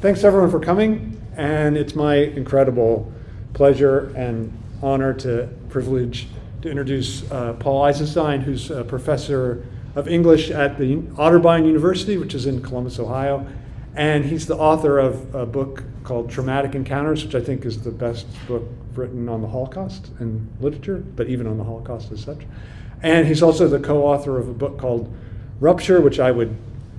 thanks everyone for coming, and it's my incredible pleasure and honor to privilege to introduce uh, Paul Eisenstein, who's a professor of English at the Otterbein University, which is in Columbus, Ohio, and he's the author of a book called Traumatic Encounters, which I think is the best book written on the Holocaust in literature, but even on the Holocaust as such. And he's also the co author of a book called Rupture, which I would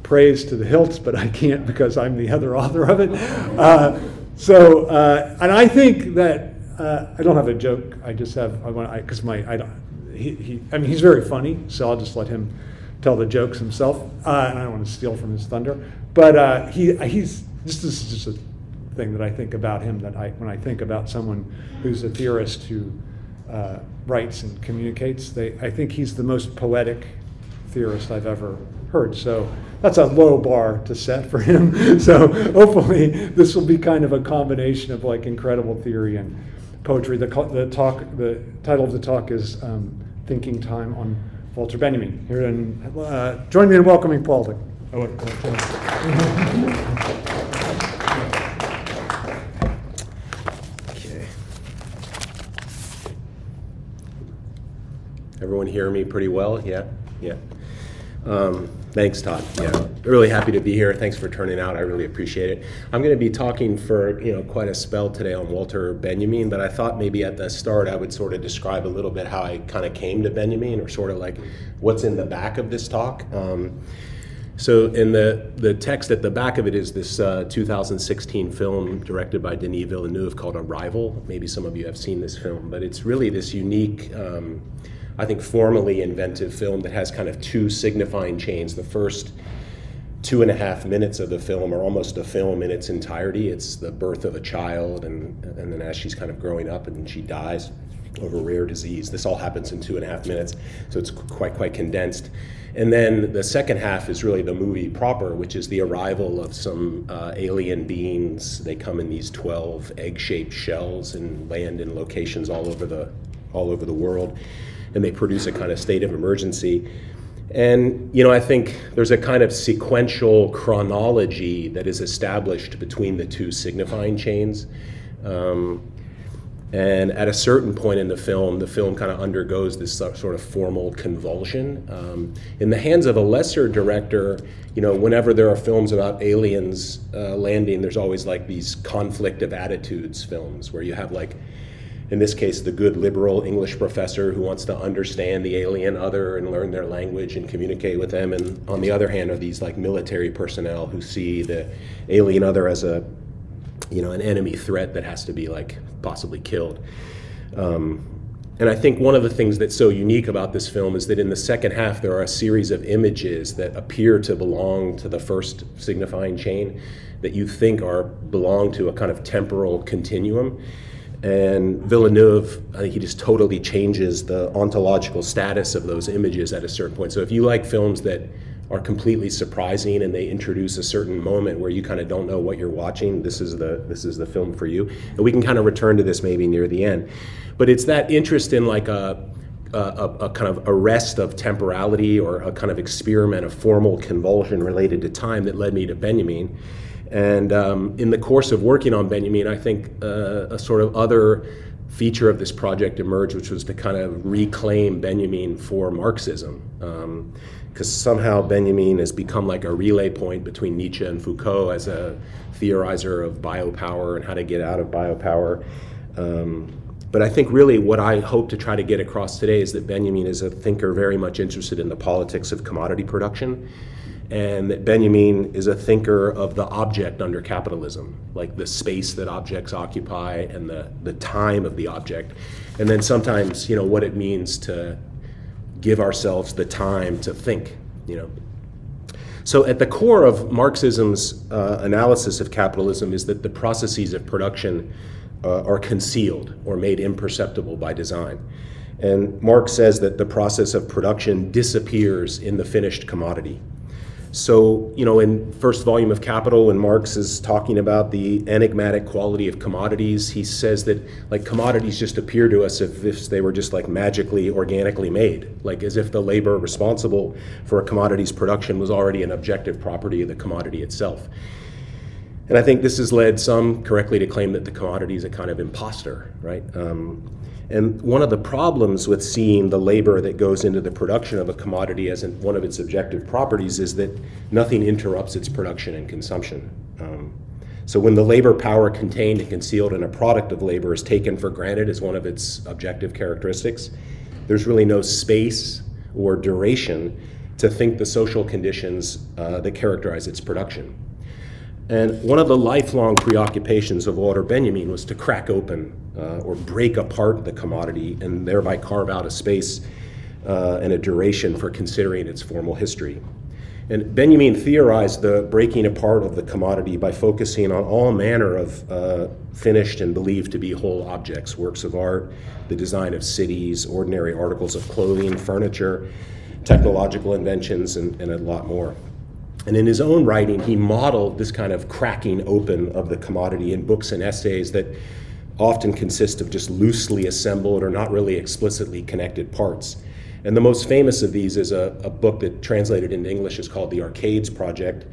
praise to the hilts, but I can't because I'm the other author of it. Uh, so, uh, and I think that uh, I don't have a joke. I just have I want because my I don't. He, he, I mean, he's very funny, so I'll just let him tell the jokes himself. Uh, and I don't want to steal from his thunder, but uh, he he's this is just a thing that I think about him. That I when I think about someone who's a theorist who uh, writes and communicates, they I think he's the most poetic theorist I've ever heard. So that's a low bar to set for him. so hopefully this will be kind of a combination of like incredible theory and poetry. The, the talk, the title of the talk is um, "Thinking Time on Walter Benjamin." Here and uh, join me in welcoming Paul. Oh, okay. Everyone hear me pretty well? Yeah, yeah. Um, thanks, Todd. Yeah, really happy to be here. Thanks for turning out. I really appreciate it. I'm going to be talking for you know quite a spell today on Walter Benjamin, but I thought maybe at the start I would sort of describe a little bit how I kind of came to Benjamin, or sort of like what's in the back of this talk. Um, so in the, the text at the back of it is this uh, 2016 film directed by Denis Villeneuve called Arrival. Maybe some of you have seen this film, but it's really this unique um, I think, formally inventive film that has kind of two signifying chains. The first two and a half minutes of the film are almost a film in its entirety. It's the birth of a child, and, and then as she's kind of growing up and she dies of a rare disease. This all happens in two and a half minutes, so it's quite, quite condensed. And then the second half is really the movie proper, which is the arrival of some uh, alien beings. They come in these 12 egg shaped shells and land in locations all over the, all over the world and they produce a kind of state of emergency. And, you know, I think there's a kind of sequential chronology that is established between the two signifying chains. Um, and at a certain point in the film, the film kind of undergoes this sort of formal convulsion. Um, in the hands of a lesser director, you know, whenever there are films about aliens uh, landing, there's always like these conflict of attitudes films where you have like in this case, the good liberal English professor who wants to understand the alien other and learn their language and communicate with them. And on the other hand, are these like military personnel who see the alien other as a, you know, an enemy threat that has to be like possibly killed. Um, and I think one of the things that's so unique about this film is that in the second half, there are a series of images that appear to belong to the first signifying chain that you think are belong to a kind of temporal continuum. And Villeneuve, I think he just totally changes the ontological status of those images at a certain point. So if you like films that are completely surprising and they introduce a certain moment where you kind of don't know what you're watching, this is the this is the film for you. And we can kind of return to this maybe near the end. But it's that interest in like a a, a, kind of arrest of temporality or a kind of experiment of formal convulsion related to time that led me to Benjamin. And um, in the course of working on Benjamin, I think uh, a sort of other feature of this project emerged, which was to kind of reclaim Benjamin for Marxism. Because um, somehow Benjamin has become like a relay point between Nietzsche and Foucault as a theorizer of biopower and how to get out of biopower. Um, but I think really what I hope to try to get across today is that Benjamin is a thinker very much interested in the politics of commodity production and that Benjamin is a thinker of the object under capitalism, like the space that objects occupy and the, the time of the object. And then sometimes, you know, what it means to give ourselves the time to think, you know. So at the core of Marxism's uh, analysis of capitalism is that the processes of production uh, are concealed or made imperceptible by design. And Marx says that the process of production disappears in the finished commodity. So, you know, in first volume of Capital, when Marx is talking about the enigmatic quality of commodities, he says that like commodities just appear to us as if they were just like magically, organically made, like as if the labor responsible for a commodity's production was already an objective property of the commodity itself. And I think this has led some correctly to claim that the commodity is a kind of imposter, right? Um, and one of the problems with seeing the labor that goes into the production of a commodity as one of its objective properties is that nothing interrupts its production and consumption. Um, so when the labor power contained and concealed in a product of labor is taken for granted as one of its objective characteristics, there's really no space or duration to think the social conditions uh, that characterize its production. And one of the lifelong preoccupations of Walter Benjamin was to crack open uh, or break apart the commodity and thereby carve out a space uh, and a duration for considering its formal history. And Benjamin theorized the breaking apart of the commodity by focusing on all manner of uh, finished and believed to be whole objects, works of art, the design of cities, ordinary articles of clothing, furniture, technological inventions, and, and a lot more. And in his own writing, he modeled this kind of cracking open of the commodity in books and essays that often consist of just loosely assembled or not really explicitly connected parts. And the most famous of these is a, a book that translated into English is called The Arcades Project.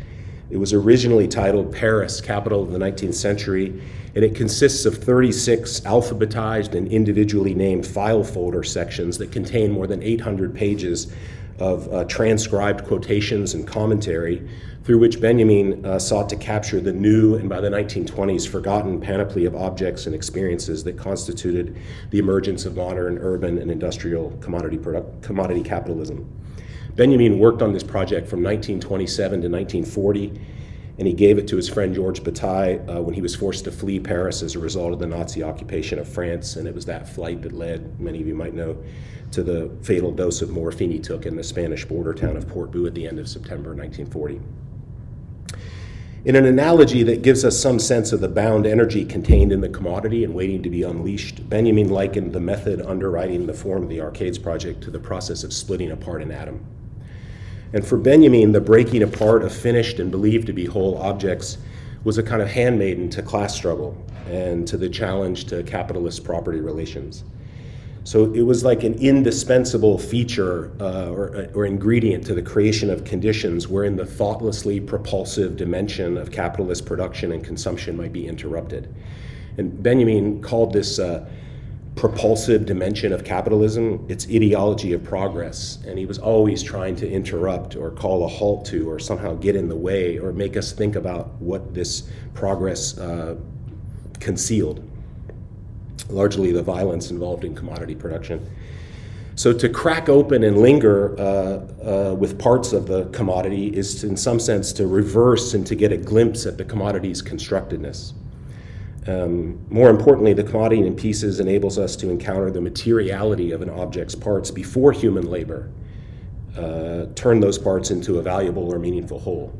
It was originally titled Paris, Capital of the 19th Century, and it consists of 36 alphabetized and individually named file folder sections that contain more than 800 pages of uh, transcribed quotations and commentary through which Benjamin uh, sought to capture the new and by the 1920s forgotten panoply of objects and experiences that constituted the emergence of modern urban and industrial commodity, product, commodity capitalism. Benjamin worked on this project from 1927 to 1940, and he gave it to his friend George Bataille uh, when he was forced to flee Paris as a result of the Nazi occupation of France, and it was that flight that led, many of you might know, to the fatal dose of morphine he took in the Spanish border town of Portbou at the end of September 1940. In an analogy that gives us some sense of the bound energy contained in the commodity and waiting to be unleashed, Benjamin likened the method underwriting the form of the Arcades project to the process of splitting apart an atom. And for Benjamin, the breaking apart of finished and believed to be whole objects was a kind of handmaiden to class struggle and to the challenge to capitalist property relations. So it was like an indispensable feature uh, or, or, ingredient to the creation of conditions wherein the thoughtlessly propulsive dimension of capitalist production and consumption might be interrupted. And Benjamin called this uh, propulsive dimension of capitalism its ideology of progress. And he was always trying to interrupt or call a halt to or somehow get in the way or make us think about what this progress uh, concealed largely the violence involved in commodity production. So to crack open and linger uh, uh, with parts of the commodity is, to, in some sense, to reverse and to get a glimpse at the commodity's constructedness. Um, more importantly, the commodity in pieces enables us to encounter the materiality of an object's parts before human labor uh, turn those parts into a valuable or meaningful whole.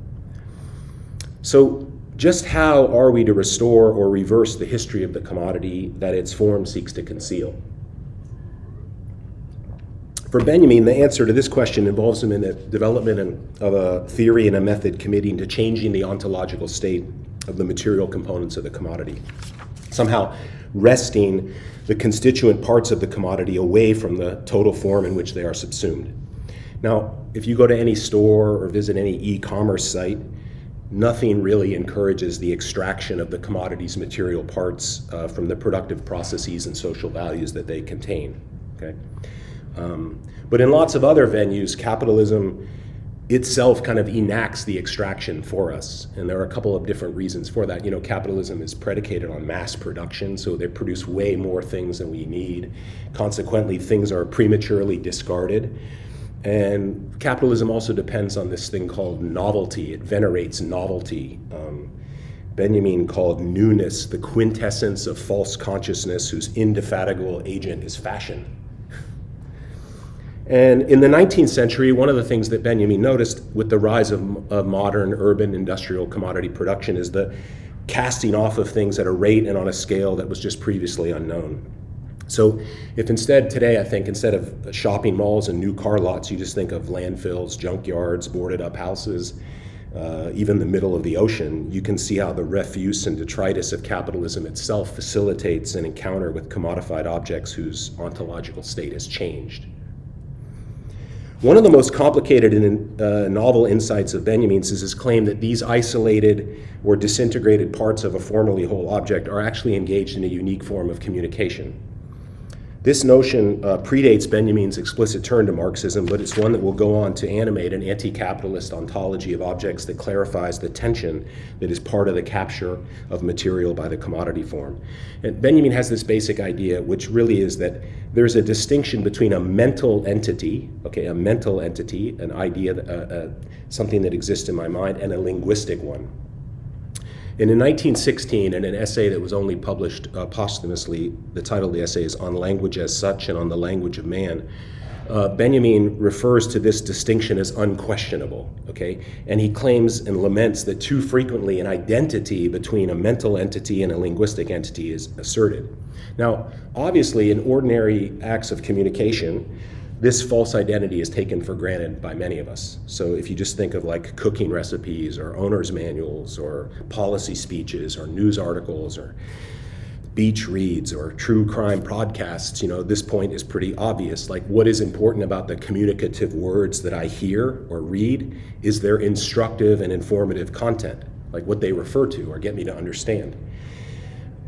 So just how are we to restore or reverse the history of the commodity that its form seeks to conceal? For Benjamin, the answer to this question involves him in the development of a theory and a method committing to changing the ontological state of the material components of the commodity, somehow wresting the constituent parts of the commodity away from the total form in which they are subsumed. Now, if you go to any store or visit any e commerce site, nothing really encourages the extraction of the commodity's material parts uh, from the productive processes and social values that they contain. Okay? Um, but in lots of other venues, capitalism itself kind of enacts the extraction for us. And there are a couple of different reasons for that. You know, capitalism is predicated on mass production, so they produce way more things than we need. Consequently, things are prematurely discarded. And capitalism also depends on this thing called novelty. It venerates novelty. Um, Benjamin called newness the quintessence of false consciousness whose indefatigable agent is fashion. And in the 19th century, one of the things that Benjamin noticed with the rise of, of modern urban industrial commodity production is the casting off of things at a rate and on a scale that was just previously unknown. So if instead today, I think instead of shopping malls and new car lots, you just think of landfills, junkyards, boarded up houses, uh, even the middle of the ocean, you can see how the refuse and detritus of capitalism itself facilitates an encounter with commodified objects whose ontological state has changed. One of the most complicated and uh, novel insights of Benjamin's is his claim that these isolated or disintegrated parts of a formerly whole object are actually engaged in a unique form of communication. This notion uh, predates Benjamin's explicit turn to Marxism, but it's one that will go on to animate an anti capitalist ontology of objects that clarifies the tension that is part of the capture of material by the commodity form. And Benjamin has this basic idea, which really is that there's a distinction between a mental entity, okay, a mental entity, an idea, uh, uh, something that exists in my mind, and a linguistic one. And in 1916, in an essay that was only published uh, posthumously, the title of the essay is On Language as Such and on the Language of Man, uh, Benjamin refers to this distinction as unquestionable, okay? And he claims and laments that too frequently an identity between a mental entity and a linguistic entity is asserted. Now, obviously, in ordinary acts of communication, this false identity is taken for granted by many of us. So if you just think of like cooking recipes or owner's manuals or policy speeches or news articles or beach reads or true crime podcasts, you know, this point is pretty obvious. Like what is important about the communicative words that I hear or read is their instructive and informative content, like what they refer to or get me to understand.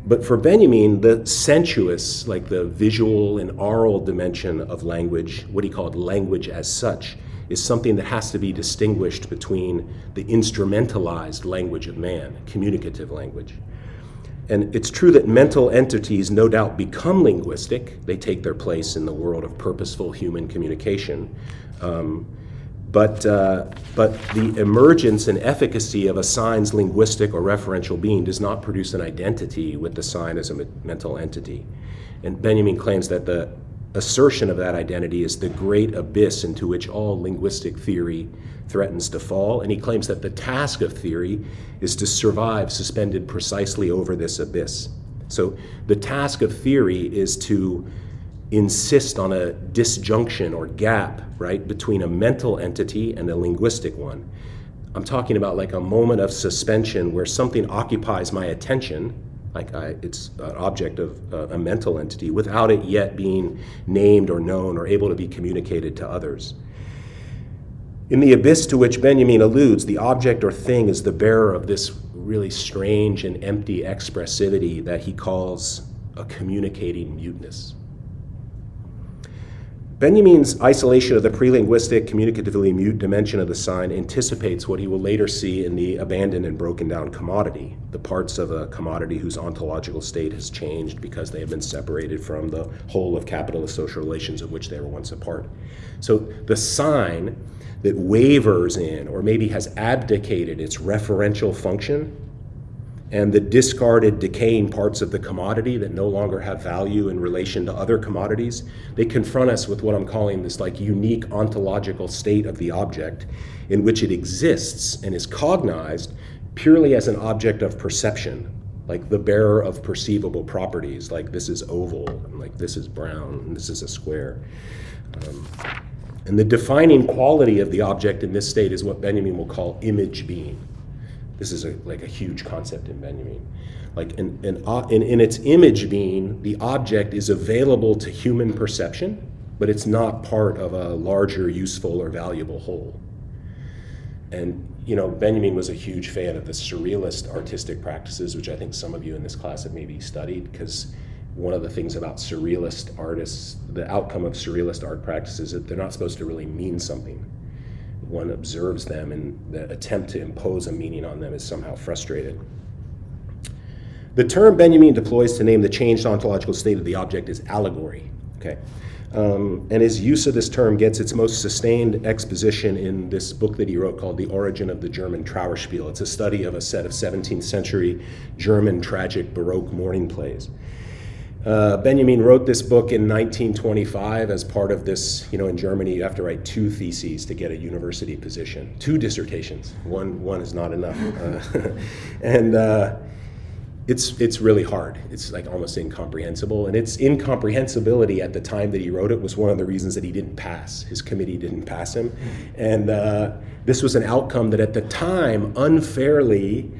But for Benjamin, the sensuous, like the visual and oral dimension of language, what he called language as such, is something that has to be distinguished between the instrumentalized language of man, communicative language. And it's true that mental entities no doubt become linguistic, they take their place in the world of purposeful human communication. Um, but, uh, but the emergence and efficacy of a sign's linguistic or referential being does not produce an identity with the sign as a mental entity. And Benjamin claims that the assertion of that identity is the great abyss into which all linguistic theory threatens to fall. And he claims that the task of theory is to survive suspended precisely over this abyss. So the task of theory is to insist on a disjunction or gap, right, between a mental entity and a linguistic one. I'm talking about like a moment of suspension where something occupies my attention, like I, it's an object of uh, a mental entity, without it yet being named or known or able to be communicated to others. In the abyss to which Benjamin alludes, the object or thing is the bearer of this really strange and empty expressivity that he calls a communicating muteness. Benjamin's isolation of the prelinguistic, communicatively mute dimension of the sign anticipates what he will later see in the abandoned and broken down commodity, the parts of a commodity whose ontological state has changed because they have been separated from the whole of capitalist social relations of which they were once a part. So the sign that wavers in, or maybe has abdicated its referential function, and the discarded, decaying parts of the commodity that no longer have value in relation to other commodities, they confront us with what I'm calling this like unique ontological state of the object in which it exists and is cognized purely as an object of perception, like the bearer of perceivable properties, like this is oval, and like this is brown, and this is a square. Um, and the defining quality of the object in this state is what Benjamin will call image being. This is a, like a huge concept in Benjamin. Like in, in, uh, in, in its image being, the object is available to human perception, but it's not part of a larger, useful, or valuable whole. And you know, Benjamin was a huge fan of the surrealist artistic practices, which I think some of you in this class have maybe studied, because one of the things about surrealist artists, the outcome of surrealist art practices, is that they're not supposed to really mean something one observes them and the attempt to impose a meaning on them is somehow frustrated. The term Benjamin deploys to name the changed ontological state of the object is allegory. Okay. Um, and his use of this term gets its most sustained exposition in this book that he wrote called The Origin of the German Trauerspiel. It's a study of a set of 17th century German tragic Baroque mourning plays. Uh, Benjamin wrote this book in 1925 as part of this, you know, in Germany, you have to write two theses to get a university position, two dissertations. One, one is not enough. Uh, and uh, it's, it's really hard. It's like almost incomprehensible. And its incomprehensibility at the time that he wrote it was one of the reasons that he didn't pass. His committee didn't pass him. And uh, this was an outcome that at the time unfairly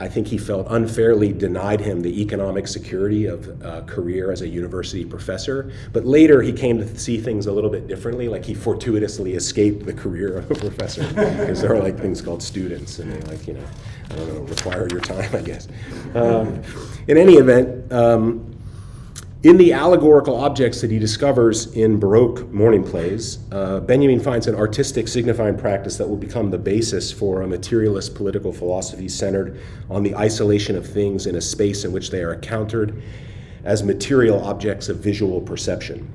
I think he felt unfairly denied him the economic security of a career as a university professor. But later he came to see things a little bit differently, like he fortuitously escaped the career of a professor because there are like things called students and they like, you know, I don't know, require your time, I guess. Um, in any event, um, in the allegorical objects that he discovers in Baroque mourning plays, uh, Benjamin finds an artistic signifying practice that will become the basis for a materialist political philosophy centered on the isolation of things in a space in which they are encountered as material objects of visual perception.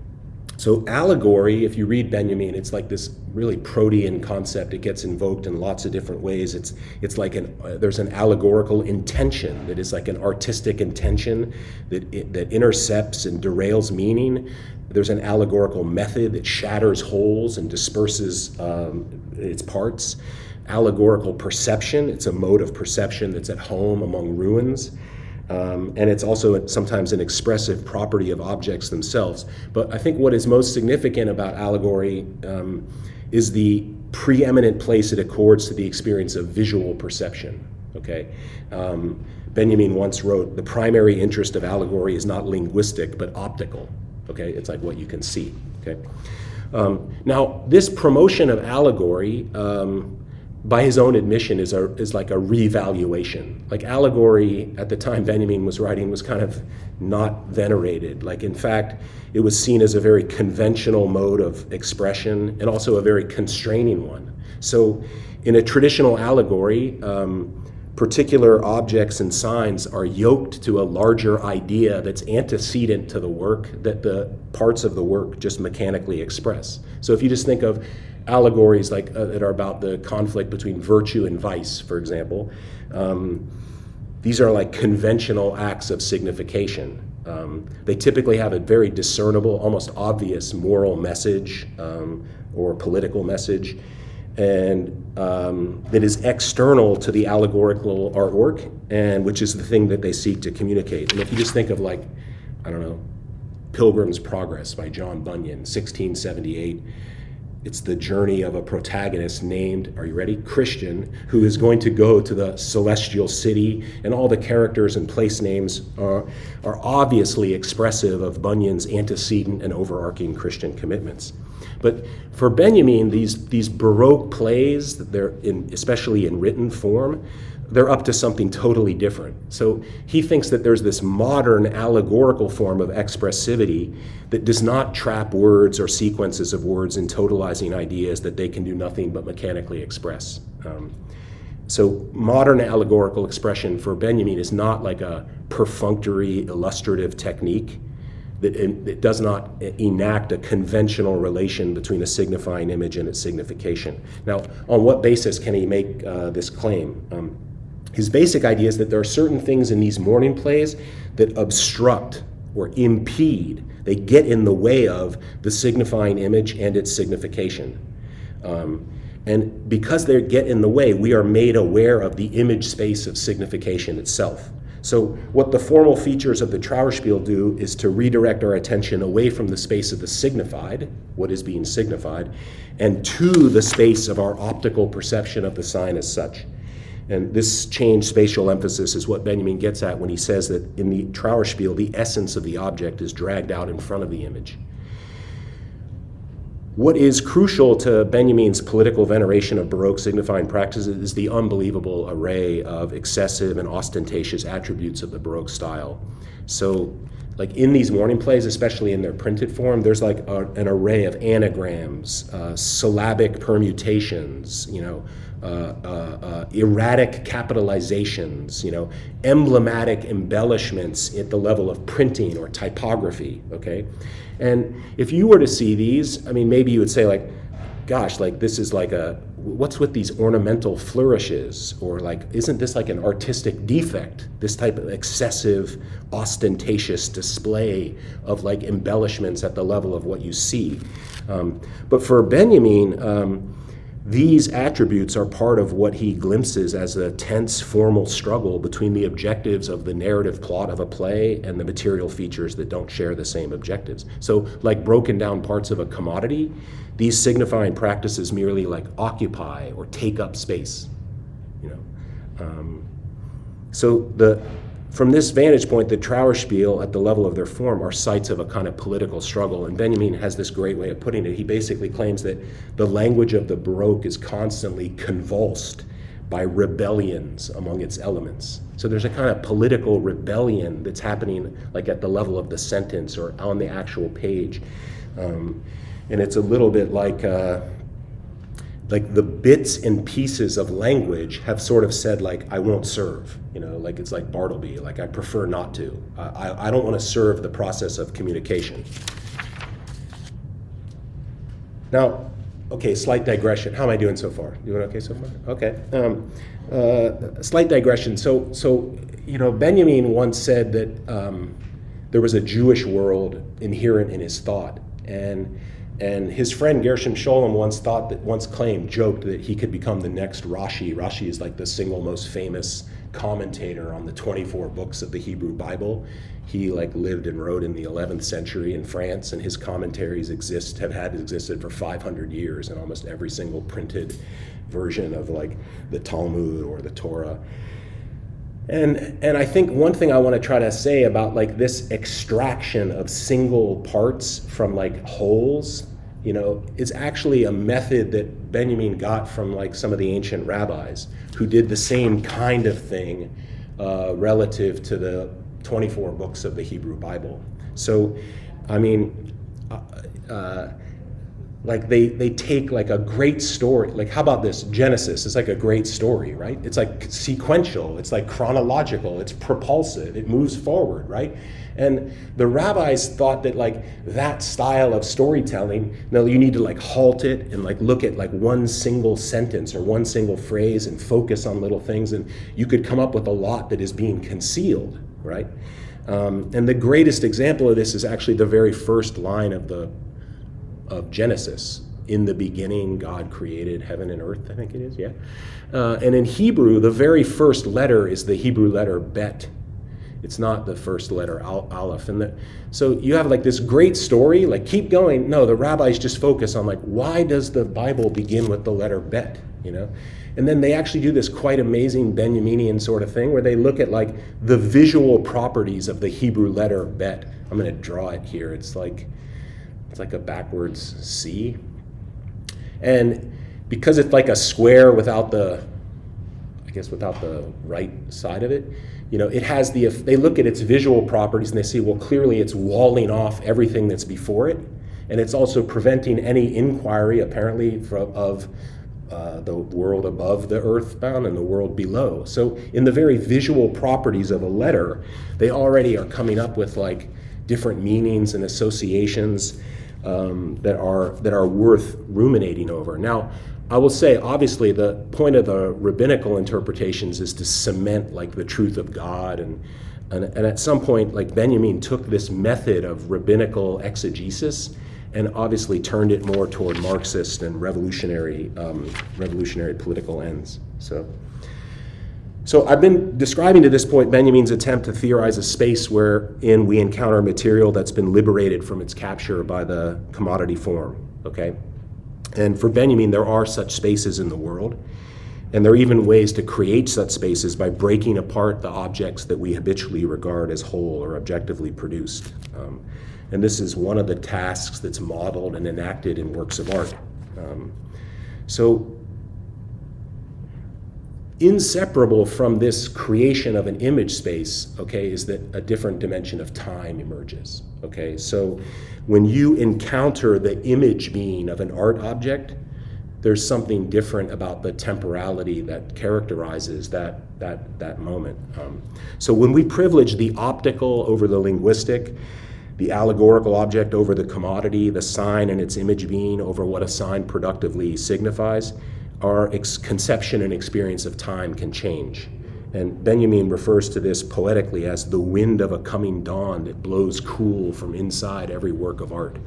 So, allegory, if you read Benjamin, it's like this really protean concept. It gets invoked in lots of different ways. It's, it's like an, uh, there's an allegorical intention that is like an artistic intention that, it, that intercepts and derails meaning. There's an allegorical method that shatters wholes and disperses um, its parts. Allegorical perception, it's a mode of perception that's at home among ruins. Um, and it's also sometimes an expressive property of objects themselves. But I think what is most significant about allegory um, is the preeminent place it accords to the experience of visual perception. Okay, um, Benjamin once wrote, "The primary interest of allegory is not linguistic but optical." Okay, it's like what you can see. Okay, um, now this promotion of allegory um, by his own admission, is, a, is like a revaluation. Like allegory at the time Benjamin was writing was kind of not venerated. Like, in fact, it was seen as a very conventional mode of expression and also a very constraining one. So, in a traditional allegory, um, particular objects and signs are yoked to a larger idea that's antecedent to the work that the parts of the work just mechanically express. So, if you just think of allegories like uh, that are about the conflict between virtue and vice, for example. Um, these are like conventional acts of signification. Um, they typically have a very discernible, almost obvious moral message um, or political message, and um, that is external to the allegorical artwork, and which is the thing that they seek to communicate. And if you just think of like, I don't know, Pilgrim's Progress by John Bunyan, 1678 it's the journey of a protagonist named, are you ready? Christian, who is going to go to the celestial city, and all the characters and place names are, are obviously expressive of Bunyan's antecedent and overarching Christian commitments. But for Benjamin, these, these Baroque plays, they're in, especially in written form, they're up to something totally different. So he thinks that there's this modern allegorical form of expressivity that does not trap words or sequences of words in totalizing ideas that they can do nothing but mechanically express. Um, so modern allegorical expression for Benjamin is not like a perfunctory illustrative technique that it does not enact a conventional relation between a signifying image and its signification. Now, on what basis can he make uh, this claim? Um, his basic idea is that there are certain things in these mourning plays that obstruct or impede, they get in the way of the signifying image and its signification. Um, and because they get in the way, we are made aware of the image space of signification itself. So, what the formal features of the Trauerspiel do is to redirect our attention away from the space of the signified, what is being signified, and to the space of our optical perception of the sign as such. And this change spatial emphasis is what Benjamin gets at when he says that in the Trauerspiel, the essence of the object is dragged out in front of the image. What is crucial to Benjamin's political veneration of Baroque signifying practices is the unbelievable array of excessive and ostentatious attributes of the Baroque style. So, like in these mourning plays, especially in their printed form, there's like a, an array of anagrams, uh, syllabic permutations, you know, uh, uh, uh, erratic capitalizations, you know, emblematic embellishments at the level of printing or typography, okay? And if you were to see these, I mean, maybe you would say like, gosh, like this is like a, what's with these ornamental flourishes? Or like, isn't this like an artistic defect? This type of excessive, ostentatious display of like embellishments at the level of what you see. Um, but for Benjamin, um, these attributes are part of what he glimpses as a tense formal struggle between the objectives of the narrative plot of a play and the material features that don't share the same objectives. So, like broken down parts of a commodity, these signifying practices merely like occupy or take up space. You know, um, so the from this vantage point, the Trauerspiel at the level of their form are sites of a kind of political struggle. And Benjamin has this great way of putting it. He basically claims that the language of the Baroque is constantly convulsed by rebellions among its elements. So there's a kind of political rebellion that's happening like at the level of the sentence or on the actual page. Um, and it's a little bit like uh, like the bits and pieces of language have sort of said like i won't serve you know like it's like bartleby like i prefer not to. I, I don't want to serve the process of communication. Now okay slight digression. How am i doing so far? Doing okay so far? Okay um, uh, slight digression. So so you know benjamin once said that um, there was a jewish world inherent in his thought. And and his friend Gershom Scholem once thought that, once claimed, joked that he could become the next Rashi. Rashi is like the single most famous commentator on the 24 books of the Hebrew Bible. He like lived and wrote in the 11th century in France, and his commentaries exist have had existed for 500 years in almost every single printed version of like the Talmud or the Torah. And, and I think one thing I want to try to say about like this extraction of single parts from like wholes, you know, is actually a method that Benjamin got from like some of the ancient rabbis who did the same kind of thing uh, relative to the 24 books of the Hebrew Bible. So, I mean, uh, uh, like they they take like a great story like how about this genesis? It's like a great story right? It's like sequential. It's like chronological. It's propulsive. It moves forward right and the rabbis thought that like that style of storytelling no you need to like halt it and like look at like one single sentence or one single phrase and focus on little things and you could come up with a lot that is being concealed right um, and the greatest example of this is actually the very first line of the of Genesis. In the beginning, God created heaven and earth, I think it is, yeah. Uh, and in Hebrew, the very first letter is the Hebrew letter bet. It's not the first letter, aleph. And the, so you have like this great story, like keep going. No, the rabbis just focus on like, why does the Bible begin with the letter bet, you know? And then they actually do this quite amazing Benjaminian sort of thing where they look at like the visual properties of the Hebrew letter bet. I'm going to draw it here. It's like, it's like a backwards C. And because it's like a square without the, I guess without the right side of it, you know, it has the, they look at its visual properties and they see, well, clearly it's walling off everything that's before it. And it's also preventing any inquiry, apparently, from, of uh, the world above the earthbound and the world below. So, in the very visual properties of a letter, they already are coming up with like different meanings and associations um, that are that are worth ruminating over. Now, I will say, obviously, the point of the rabbinical interpretations is to cement like the truth of God, and and, and at some point, like Benjamin took this method of rabbinical exegesis and obviously turned it more toward Marxist and revolutionary um, revolutionary political ends. So. So I've been describing to this point Benjamin's attempt to theorize a space wherein we encounter material that's been liberated from its capture by the commodity form, okay? And for Benjamin, there are such spaces in the world. And there are even ways to create such spaces by breaking apart the objects that we habitually regard as whole or objectively produced. Um, and this is one of the tasks that's modeled and enacted in works of art. Um, so inseparable from this creation of an image space, okay, is that a different dimension of time emerges, okay? So when you encounter the image being of an art object, there's something different about the temporality that characterizes that, that, that moment. Um, so when we privilege the optical over the linguistic, the allegorical object over the commodity, the sign and its image being over what a sign productively signifies, our conception and experience of time can change. And Benjamin refers to this poetically as the wind of a coming dawn that blows cool from inside every work of art.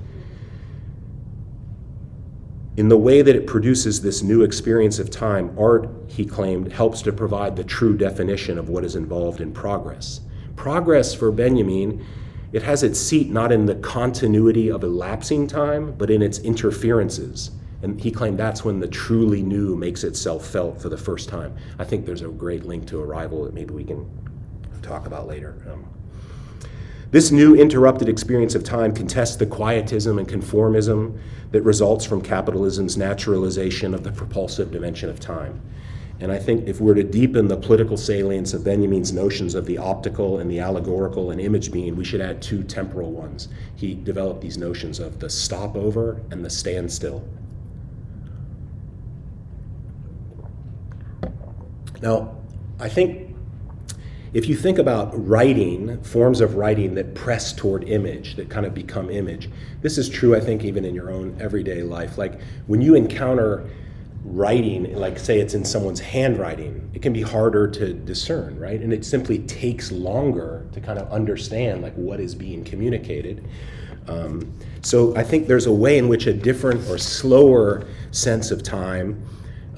In the way that it produces this new experience of time, art, he claimed, helps to provide the true definition of what is involved in progress. Progress for Benjamin, it has its seat not in the continuity of elapsing time, but in its interferences And he claimed that's when the truly new makes itself felt for the first time. I think there's a great link to Arrival that maybe we can talk about later. Um, this new interrupted experience of time contests the quietism and conformism that results from capitalism's naturalization of the propulsive dimension of time. And I think if we're to deepen the political salience of Benjamin's notions of the optical and the allegorical and image being, we should add two temporal ones. He developed these notions of the stopover and the standstill. Now, I think if you think about writing, forms of writing that press toward image, that kind of become image, this is true, I think, even in your own everyday life. Like when you encounter writing, like say it's in someone's handwriting, it can be harder to discern, right? And it simply takes longer to kind of understand like what is being communicated. Um, so I think there's a way in which a different or slower sense of time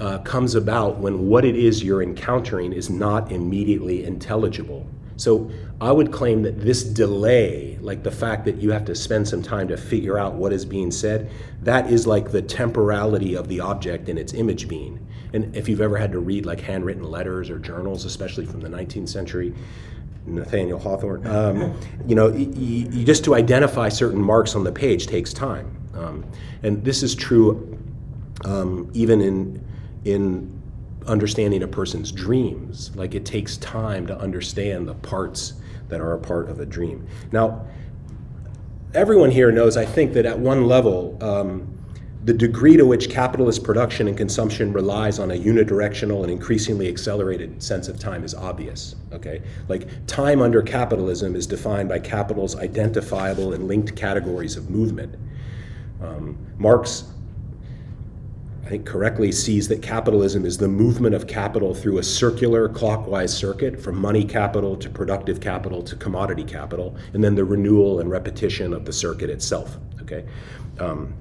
uh, comes about when what it is you're encountering is not immediately intelligible. So I would claim that this delay, like the fact that you have to spend some time to figure out what is being said, that is like the temporality of the object and its image being. And if you've ever had to read like handwritten letters or journals, especially from the 19th century, Nathaniel Hawthorne, um, you know, you, just to identify certain marks on the page takes time. Um, and this is true um, even in in understanding a person's dreams. Like it takes time to understand the parts that are a part of a dream. Now, everyone here knows, I think, that at one level, um, the degree to which capitalist production and consumption relies on a unidirectional and increasingly accelerated sense of time is obvious. Okay, like time under capitalism is defined by capital's identifiable and linked categories of movement. Um, Marx I think correctly sees that capitalism is the movement of capital through a circular clockwise circuit from money capital to productive capital to commodity capital, and then the renewal and repetition of the circuit itself. Okay. Um,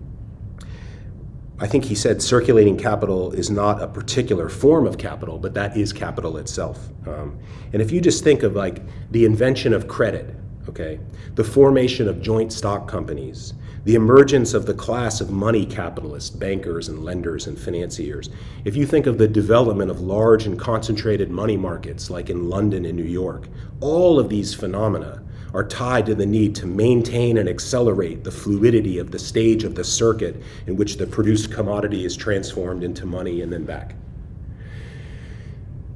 I think he said circulating capital is not a particular form of capital, but that is capital itself. Um, and if you just think of like the invention of credit, okay, the formation of joint stock companies, the emergence of the class of money capitalists, bankers and lenders and financiers. If you think of the development of large and concentrated money markets like in London and New York, all of these phenomena are tied to the need to maintain and accelerate the fluidity of the stage of the circuit in which the produced commodity is transformed into money and then back.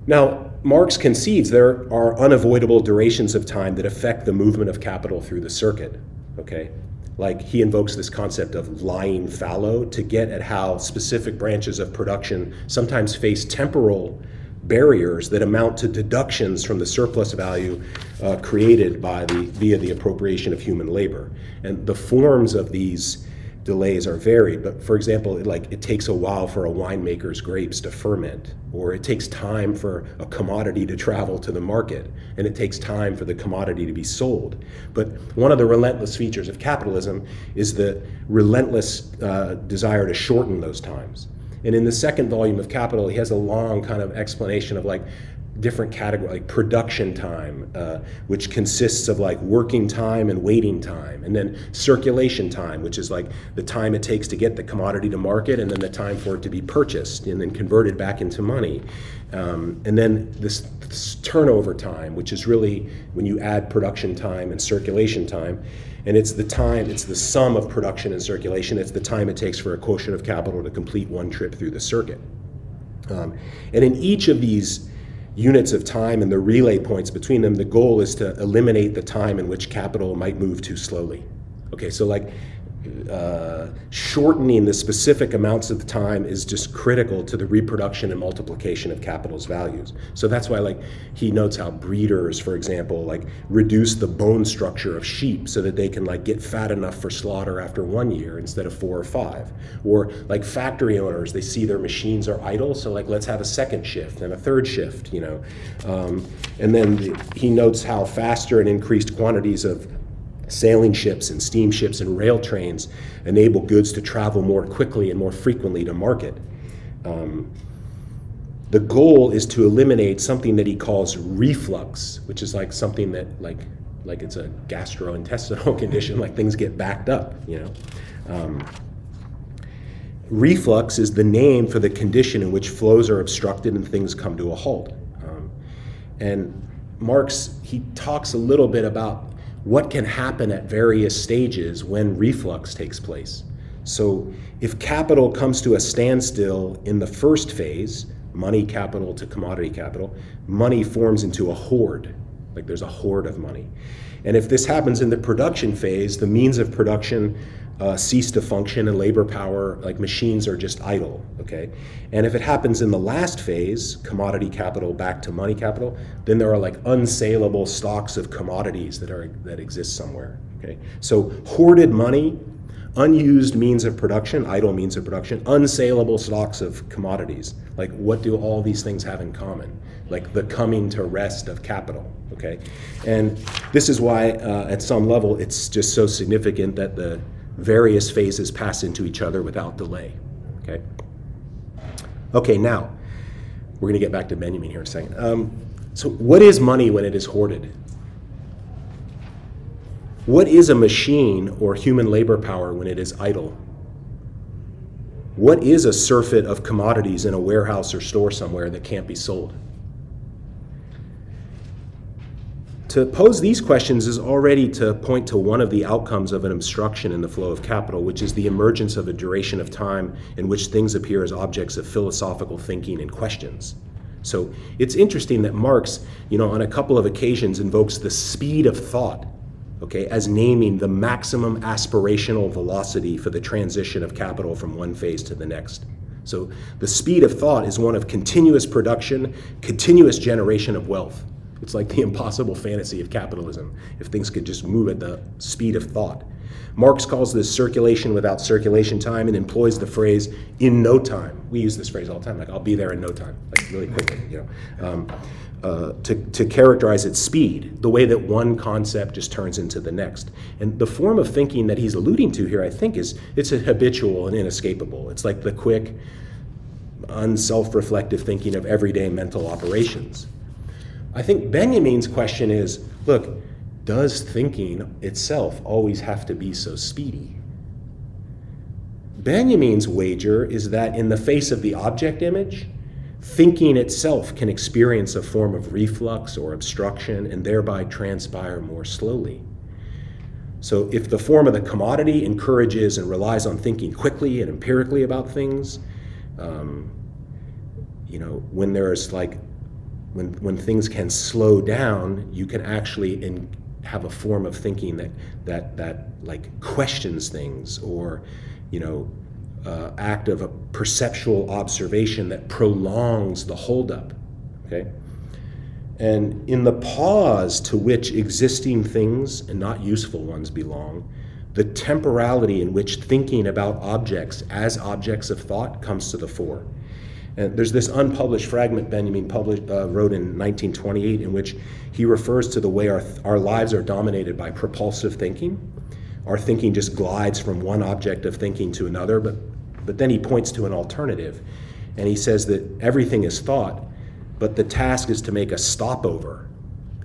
Now, Marx concedes there are unavoidable durations of time that affect the movement of capital through the circuit. Okay, like he invokes this concept of lying fallow to get at how specific branches of production sometimes face temporal barriers that amount to deductions from the surplus value uh, created by the via the appropriation of human labor. And the forms of these delays are varied. But for example, it, like it takes a while for a winemaker's grapes to ferment, or it takes time for a commodity to travel to the market, and it takes time for the commodity to be sold. But one of the relentless features of capitalism is the relentless uh, desire to shorten those times. And in the second volume of Capital, he has a long kind of explanation of like different categories, like production time, uh, which consists of like working time and waiting time, and then circulation time, which is like the time it takes to get the commodity to market, and then the time for it to be purchased and then converted back into money. Um, and then this, this turnover time, which is really when you add production time and circulation time. And it's the time, it's the sum of production and circulation. It's the time it takes for a quotient of capital to complete one trip through the circuit. Um, and in each of these units of time and the relay points between them, the goal is to eliminate the time in which capital might move too slowly. Okay, so like uh, shortening the specific amounts of time is just critical to the reproduction and multiplication of capital's values. So that's why, like, he notes how breeders, for example, like reduce the bone structure of sheep so that they can like get fat enough for slaughter after one year instead of four or five. Or like factory owners, they see their machines are idle, so like let's have a second shift and a third shift, you know. Um, and then the, he notes how faster and increased quantities of Sailing ships and steamships and rail trains enable goods to travel more quickly and more frequently to market. Um, the goal is to eliminate something that he calls reflux, which is like something that like like it's a gastrointestinal condition, like things get backed up, you know. Um, reflux is the name for the condition in which flows are obstructed and things come to a halt. Um, and Marx, he talks a little bit about what can happen at various stages when reflux takes place. So if capital comes to a standstill in the first phase, money capital to commodity capital, money forms into a hoard, like there's a hoard of money. And if this happens in the production phase, the means of production uh, cease to function and labor power, like machines, are just idle. Okay, and if it happens in the last phase, commodity capital back to money capital, then there are like unsaleable stocks of commodities that are that exist somewhere. Okay, so hoarded money, unused means of production, idle means of production, unsaleable stocks of commodities. Like what do all these things have in common? Like the coming to rest of capital. Okay, and this is why uh, at some level it's just so significant that the various phases pass into each other without delay. Okay. Okay, now we're going to get back to Benjamin here in a second. Um, so, what is money when it is hoarded? What is a machine or human labor power when it is idle? What is a surfeit of commodities in a warehouse or store somewhere that can't be sold? To pose these questions is already to point to one of the outcomes of an obstruction in the flow of capital, which is the emergence of a duration of time in which things appear as objects of philosophical thinking and questions. So it's interesting that Marx, you know, on a couple of occasions invokes the speed of thought, okay, as naming the maximum aspirational velocity for the transition of capital from one phase to the next. So the speed of thought is one of continuous production, continuous generation of wealth. It's like the impossible fantasy of capitalism, if things could just move at the speed of thought. Marx calls this circulation without circulation time and employs the phrase in no time. We use this phrase all the time, like I'll be there in no time, like really quickly, you know, um, uh, to, to characterize its speed, the way that one concept just turns into the next. And the form of thinking that he's alluding to here, I think, is it's habitual and inescapable. It's like the quick, unself-reflective thinking of everyday mental operations. I think Benjamin's question is look, does thinking itself always have to be so speedy? Benjamin's wager is that in the face of the object image, thinking itself can experience a form of reflux or obstruction and thereby transpire more slowly. So, if the form of the commodity encourages and relies on thinking quickly and empirically about things, um, you know, when there's like when, when things can slow down, you can actually in, have a form of thinking that, that, that like questions things or, you know, uh, act of a perceptual observation that prolongs the holdup. Okay? And in the pause to which existing things and not useful ones belong, the temporality in which thinking about objects as objects of thought comes to the fore. And there's this unpublished fragment Benjamin published, uh, wrote in 1928 in which he refers to the way our, our lives are dominated by propulsive thinking. Our thinking just glides from one object of thinking to another, but, but then he points to an alternative. And he says that everything is thought, but the task is to make a stopover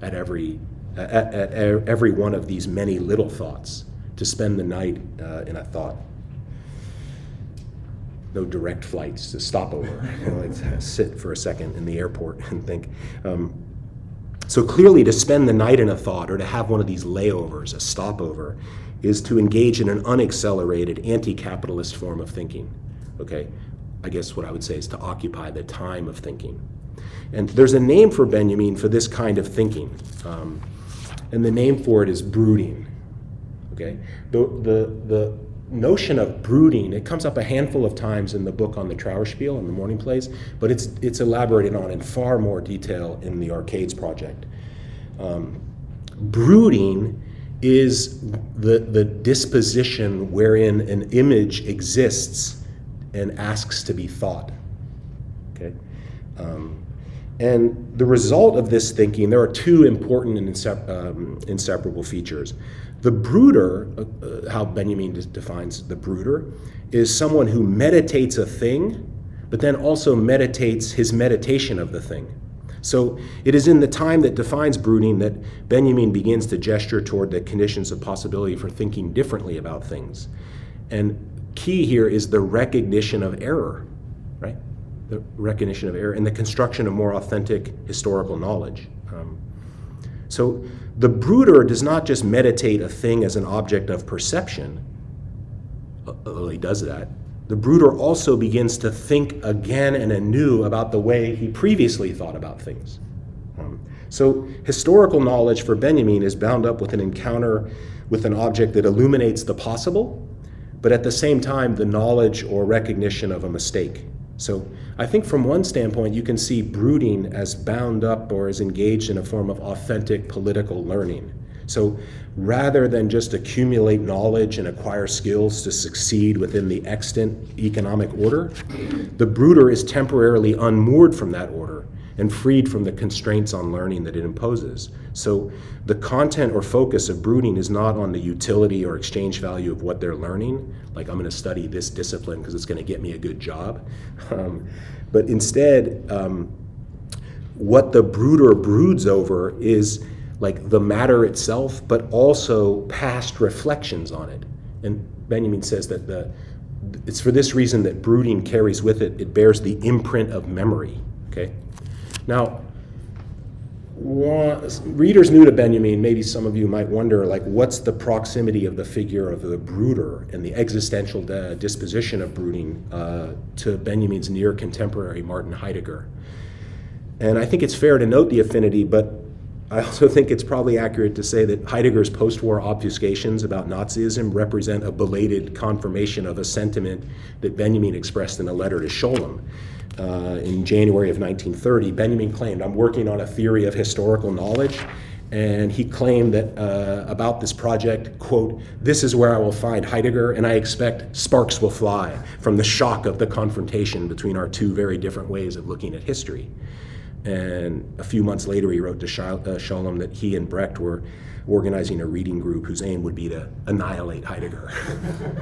at every, at, at, every one of these many little thoughts, to spend the night uh, in a thought no direct flights, to stopover, you know, like sit for a second in the airport and think. Um, so clearly, to spend the night in a thought or to have one of these layovers, a stopover, is to engage in an unaccelerated, anti-capitalist form of thinking. Okay, I guess what I would say is to occupy the time of thinking. And there's a name for Benjamin for this kind of thinking, um, and the name for it is brooding. Okay, the the the notion of brooding, it comes up a handful of times in the book on the Trauerspiel and the mourning plays, but it's, it's elaborated on in far more detail in the Arcades project. Um, brooding is the, the disposition wherein an image exists and asks to be thought. Okay? Um, and the result of this thinking, there are two important and insep- um, inseparable features. The brooder, uh, how Benjamin defines the brooder, is someone who meditates a thing, but then also meditates his meditation of the thing. So it is in the time that defines brooding that Benjamin begins to gesture toward the conditions of possibility for thinking differently about things. And key here is the recognition of error, right? The recognition of error and the construction of more authentic historical knowledge. Um, so the brooder does not just meditate a thing as an object of perception, although he does that. The brooder also begins to think again and anew about the way he previously thought about things. Um, so historical knowledge for Benjamin is bound up with an encounter with an object that illuminates the possible, but at the same time, the knowledge or recognition of a mistake. So I think from one standpoint, you can see brooding as bound up or as engaged in a form of authentic political learning. So rather than just accumulate knowledge and acquire skills to succeed within the extant economic order, the brooder is temporarily unmoored from that order and freed from the constraints on learning that it imposes. So the content or focus of brooding is not on the utility or exchange value of what they're learning, like I'm going to study this discipline because it's going to get me a good job. Um, but instead, um, what the brooder broods over is like the matter itself, but also past reflections on it. And Benjamin says that the it's for this reason that brooding carries with it, it bears the imprint of memory. Okay? Now, readers new to Benjamin, maybe some of you might wonder, like, what's the proximity of the figure of the brooder and the existential disposition of brooding uh, to Benjamin's near contemporary Martin Heidegger? And I think it's fair to note the affinity, but I also think it's probably accurate to say that Heidegger's post war obfuscations about Nazism represent a belated confirmation of a sentiment that Benjamin expressed in a letter to Scholem uh, in January of 1930, Benjamin claimed, I'm working on a theory of historical knowledge. And he claimed that uh, about this project, quote, this is where I will find Heidegger, and I expect sparks will fly from the shock of the confrontation between our two very different ways of looking at history. And a few months later, he wrote to uh, Scholem that he and Brecht were organizing a reading group whose aim would be to annihilate Heidegger.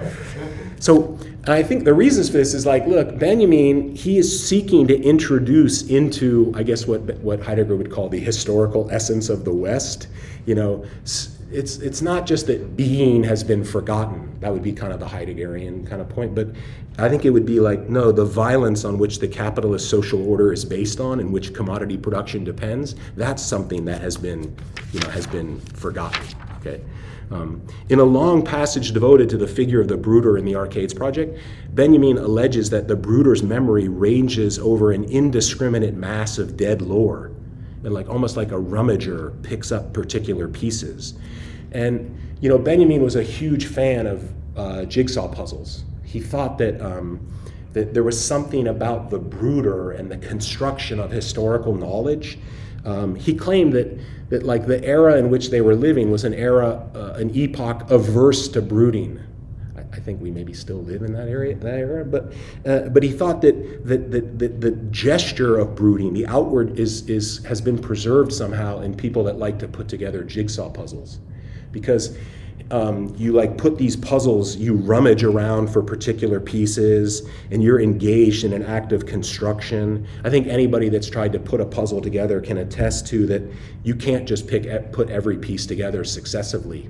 so I think the reasons for this is like, look, Benjamin, he is seeking to introduce into, I guess, what, what Heidegger would call the historical essence of the West. You know, it's, it's not just that being has been forgotten. That would be kind of the Heideggerian kind of point. But I think it would be like, no, the violence on which the capitalist social order is based on and which commodity production depends, that's something that has been, you know, has been forgotten. Okay. Um, in a long passage devoted to the figure of the brooder in the Arcades Project, Benjamin alleges that the brooder's memory ranges over an indiscriminate mass of dead lore, and like almost like a rummager picks up particular pieces. And you know, Benjamin was a huge fan of uh, jigsaw puzzles. He thought that um, that there was something about the brooder and the construction of historical knowledge. Um, he claimed that that like the era in which they were living was an era, uh, an epoch averse to brooding. I, think we maybe still live in that area, that era, but uh, but he thought that that, that that the gesture of brooding, the outward, is is has been preserved somehow in people that like to put together jigsaw puzzles because um, you like put these puzzles, you rummage around for particular pieces, and you're engaged in an act of construction. I think anybody that's tried to put a puzzle together can attest to that you can't just pick put every piece together successively.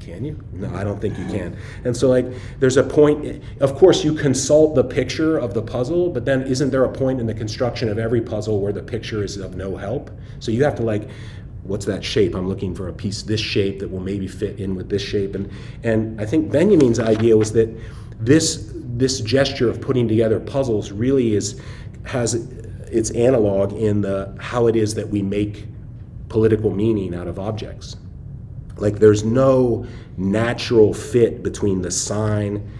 Can you? No, I don't think you can. And so, like, there's a point. Of course, you consult the picture of the puzzle, but then isn't there a point in the construction of every puzzle where the picture is of no help? So you have to like what's that shape? I'm looking for a piece this shape that will maybe fit in with this shape. And, and I think Benjamin's idea was that this, this gesture of putting together puzzles really is, has its analog in the, how it is that we make political meaning out of objects. Like there's no natural fit between the sign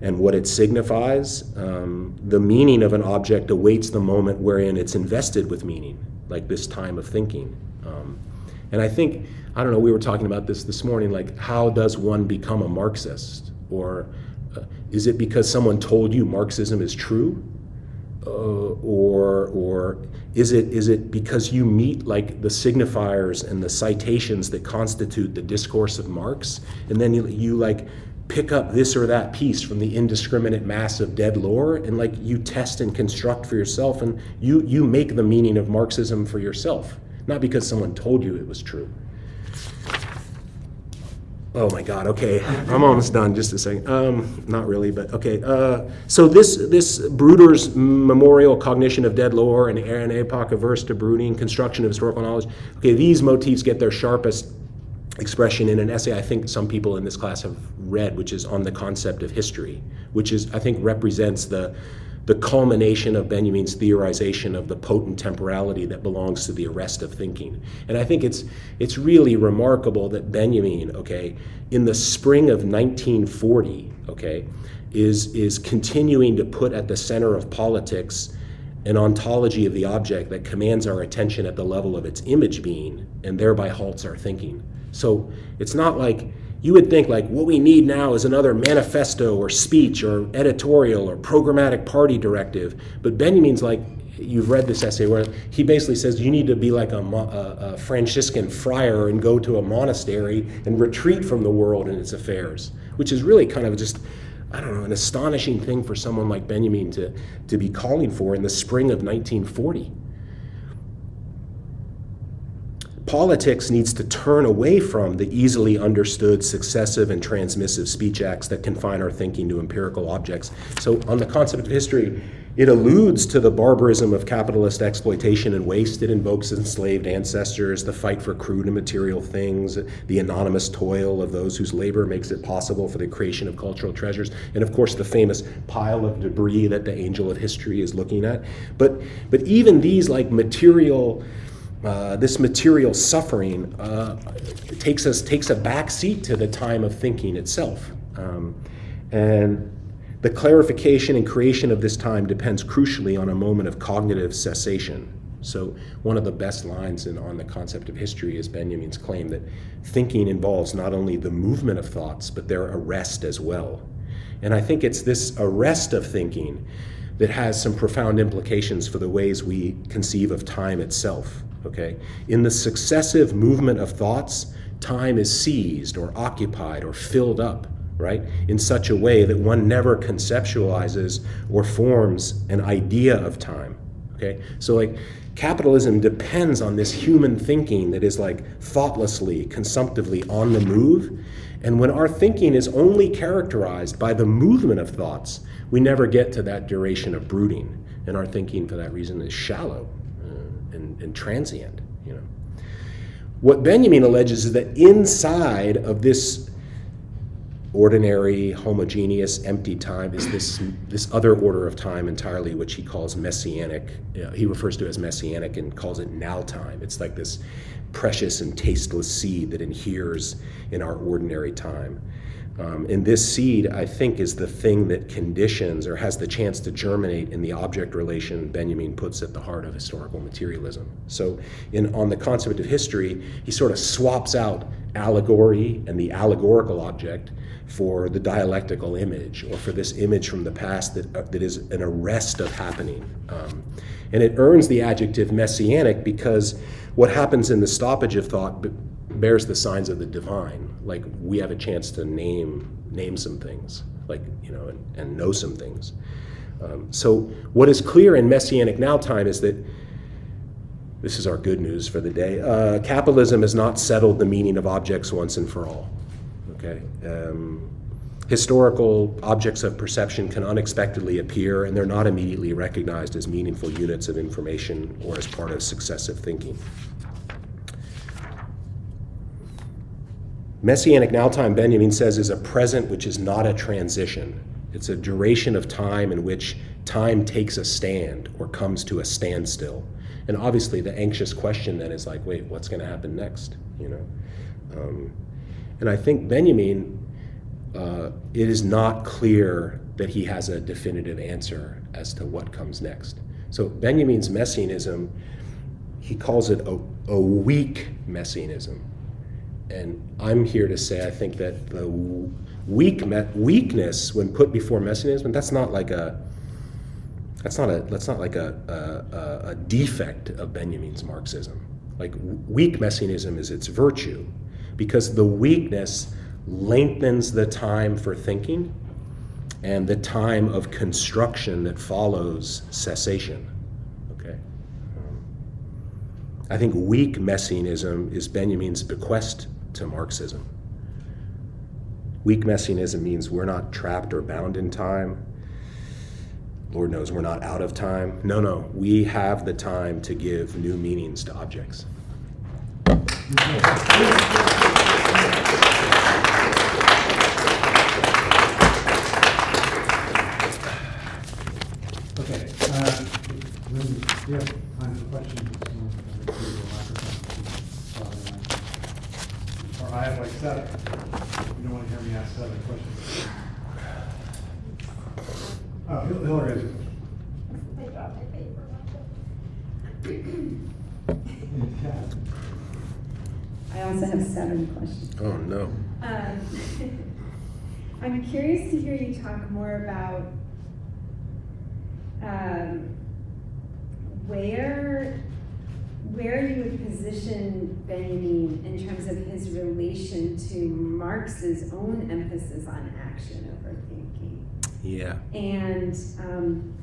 and what it signifies. Um, the meaning of an object awaits the moment wherein it's invested with meaning, like this time of thinking. Um, and I think, I don't know, we were talking about this this morning, like how does one become a Marxist? Or uh, is it because someone told you Marxism is true? Uh, or or is it is it because you meet like the signifiers and the citations that constitute the discourse of Marx, and then you, you like pick up this or that piece from the indiscriminate mass of dead lore and like you test and construct for yourself and you you make the meaning of Marxism for yourself not because someone told you it was true. Oh my God. Okay, I'm almost done. Just a second. Um, not really, but okay. Uh, so this this brooder's memorial cognition of dead lore and an epoch averse to brooding, construction of historical knowledge. Okay, these motifs get their sharpest expression in an essay I think some people in this class have read, which is on the concept of history, which is I think represents the the culmination of Benjamin's theorization of the potent temporality that belongs to the arrest of thinking. And I think it's it's really remarkable that Benjamin, okay, in the spring of 1940, okay, is is continuing to put at the center of politics an ontology of the object that commands our attention at the level of its image being and thereby halts our thinking. So it's not like you would think like what we need now is another manifesto or speech or editorial or programmatic party directive. But Benjamin's like, you've read this essay where he basically says you need to be like a, a, a Franciscan friar and go to a monastery and retreat from the world and its affairs, which is really kind of just I don't know, an astonishing thing for someone like Benjamin to, to be calling for in the spring of 1940. Politics needs to turn away from the easily understood successive and transmissive speech acts that confine our thinking to empirical objects. So, on the concept of history, it alludes to the barbarism of capitalist exploitation and waste. It invokes enslaved ancestors, the fight for crude and material things, the anonymous toil of those whose labor makes it possible for the creation of cultural treasures, and of course the famous pile of debris that the angel of history is looking at. But, but even these like material uh, this material suffering uh, takes us takes a back seat to the time of thinking itself, um, and the clarification and creation of this time depends crucially on a moment of cognitive cessation. So one of the best lines in, on the concept of history is Benjamin's claim that thinking involves not only the movement of thoughts but their arrest as well. And I think it's this arrest of thinking that has some profound implications for the ways we conceive of time itself okay? In the successive movement of thoughts, time is seized or occupied or filled up, right? In such a way that one never conceptualizes or forms an idea of time, okay? So, like, capitalism depends on this human thinking that is like thoughtlessly, consumptively on the move. And when our thinking is only characterized by the movement of thoughts, we never get to that duration of brooding. And our thinking, for that reason, is shallow and, and transient. You know, what Benjamin alleges is that inside of this ordinary, homogeneous, empty time is this this other order of time entirely, which he calls messianic. You know, he refers to as messianic and calls it now time. It's like this precious and tasteless seed that inheres in our ordinary time. Um, and this seed, I think, is the thing that conditions or has the chance to germinate in the object relation Benjamin puts at the heart of historical materialism. So, in, on the concept of history, he sort of swaps out allegory and the allegorical object for the dialectical image or for this image from the past that, uh, that is an arrest of happening. Um, and it earns the adjective messianic because what happens in the stoppage of thought bears the signs of the divine. Like we have a chance to name name some things, like you know, and, and know some things. Um, so what is clear in messianic now time is that this is our good news for the day. Uh, capitalism has not settled the meaning of objects once and for all. Okay. Um, historical objects of perception can unexpectedly appear, and they're not immediately recognized as meaningful units of information or as part of successive thinking. Messianic now time, Benjamin says, is a present which is not a transition. It's a duration of time in which time takes a stand or comes to a standstill. And obviously, the anxious question then is like, wait, what's going to happen next? You know, um, and I think Benjamin, uh, it is not clear that he has a definitive answer as to what comes next. So Benjamin's messianism, he calls it a, a weak messianism and I'm here to say I think that the weak weakness when put before messianism that's not like a that's not a that's not like a, a, a defect of Benjamin's Marxism. Like weak messianism is its virtue, because the weakness lengthens the time for thinking and the time of construction that follows cessation. Okay. Um, I think weak messianism is Benjamin's bequest to Marxism. Weak messianism means we're not trapped or bound in time. Lord knows we're not out of time. No, no, we have the time to give new meanings to objects. Okay, uh, when, yeah, time for questions. Or I have like seven. You don't want to hear me ask seven questions. Oh, Hil- Hillary has a question. I dropped my paper. Yeah. I also have seven questions. Oh, no. Um, I'm curious to hear you talk more about um, where where you would position Benjamin in terms of his relation to Marx's own emphasis on action over thinking. Yeah. And um,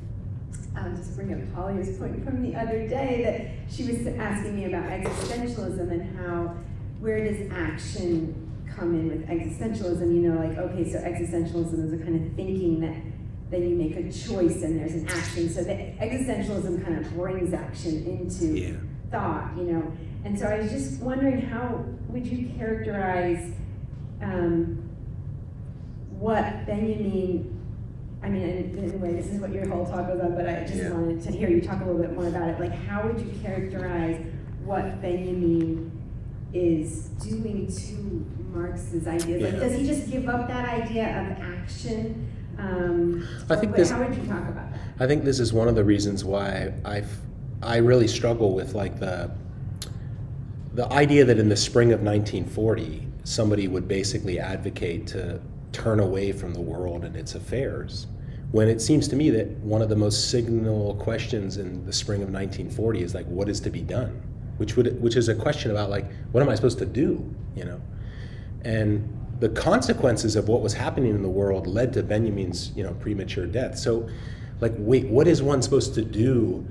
I'll just bring up Polly's point from the other day that she was asking me about existentialism and how where does action come in with existentialism? You know, like okay, so existentialism is a kind of thinking that then you make a choice and there's an action. So the existentialism kind of brings action into Yeah. thought, you know. And so I was just wondering how would you characterize um, what Benjamin I mean, in, in a way, this is what your whole talk was about, but I just Yeah. wanted to hear you talk a little bit more about it. Like, how would you characterize what Benjamin is doing to Marx's ideas? Like, does he just give up that idea of action? Um, I think this- How would you talk about that? I think this is one of the reasons why I I really struggle with like the the idea that in the spring of 1940 somebody would basically advocate to turn away from the world and its affairs when it seems to me that one of the most signal questions in the spring of 1940 is like what is to be done which would which is a question about like what am I supposed to do you know and the consequences of what was happening in the world led to Benjamin's you know premature death. So, like, wait, what is one supposed to do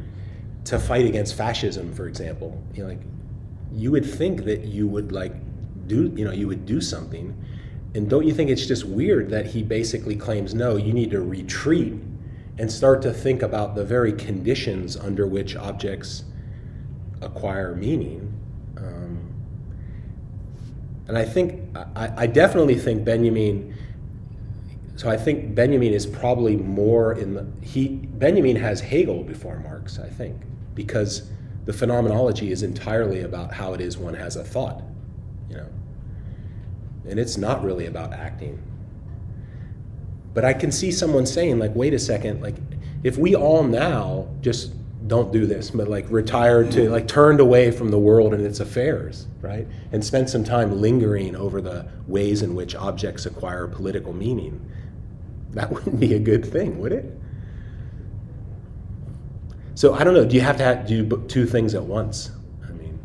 to fight against fascism, for example? You know, like, you would think that you would like do you know you would do something, and don't you think it's just weird that he basically claims no, you need to retreat and start to think about the very conditions under which objects acquire meaning. Um, and I think, I, I definitely think Benjamin, so I think Benjamin is probably more in the, he, Benjamin has Hegel before Marx, I think, because the phenomenology is entirely about how it is one has a thought, you know. And it's not really about acting. But I can see someone saying, like, wait a second, like, if we all now just don't do this, but like retired to, like, turned away from the world and its affairs, right? And spent some time lingering over the ways in which objects acquire political meaning, that wouldn't be a good thing, would it? So I don't know, do you have to have, do two things at once? I mean,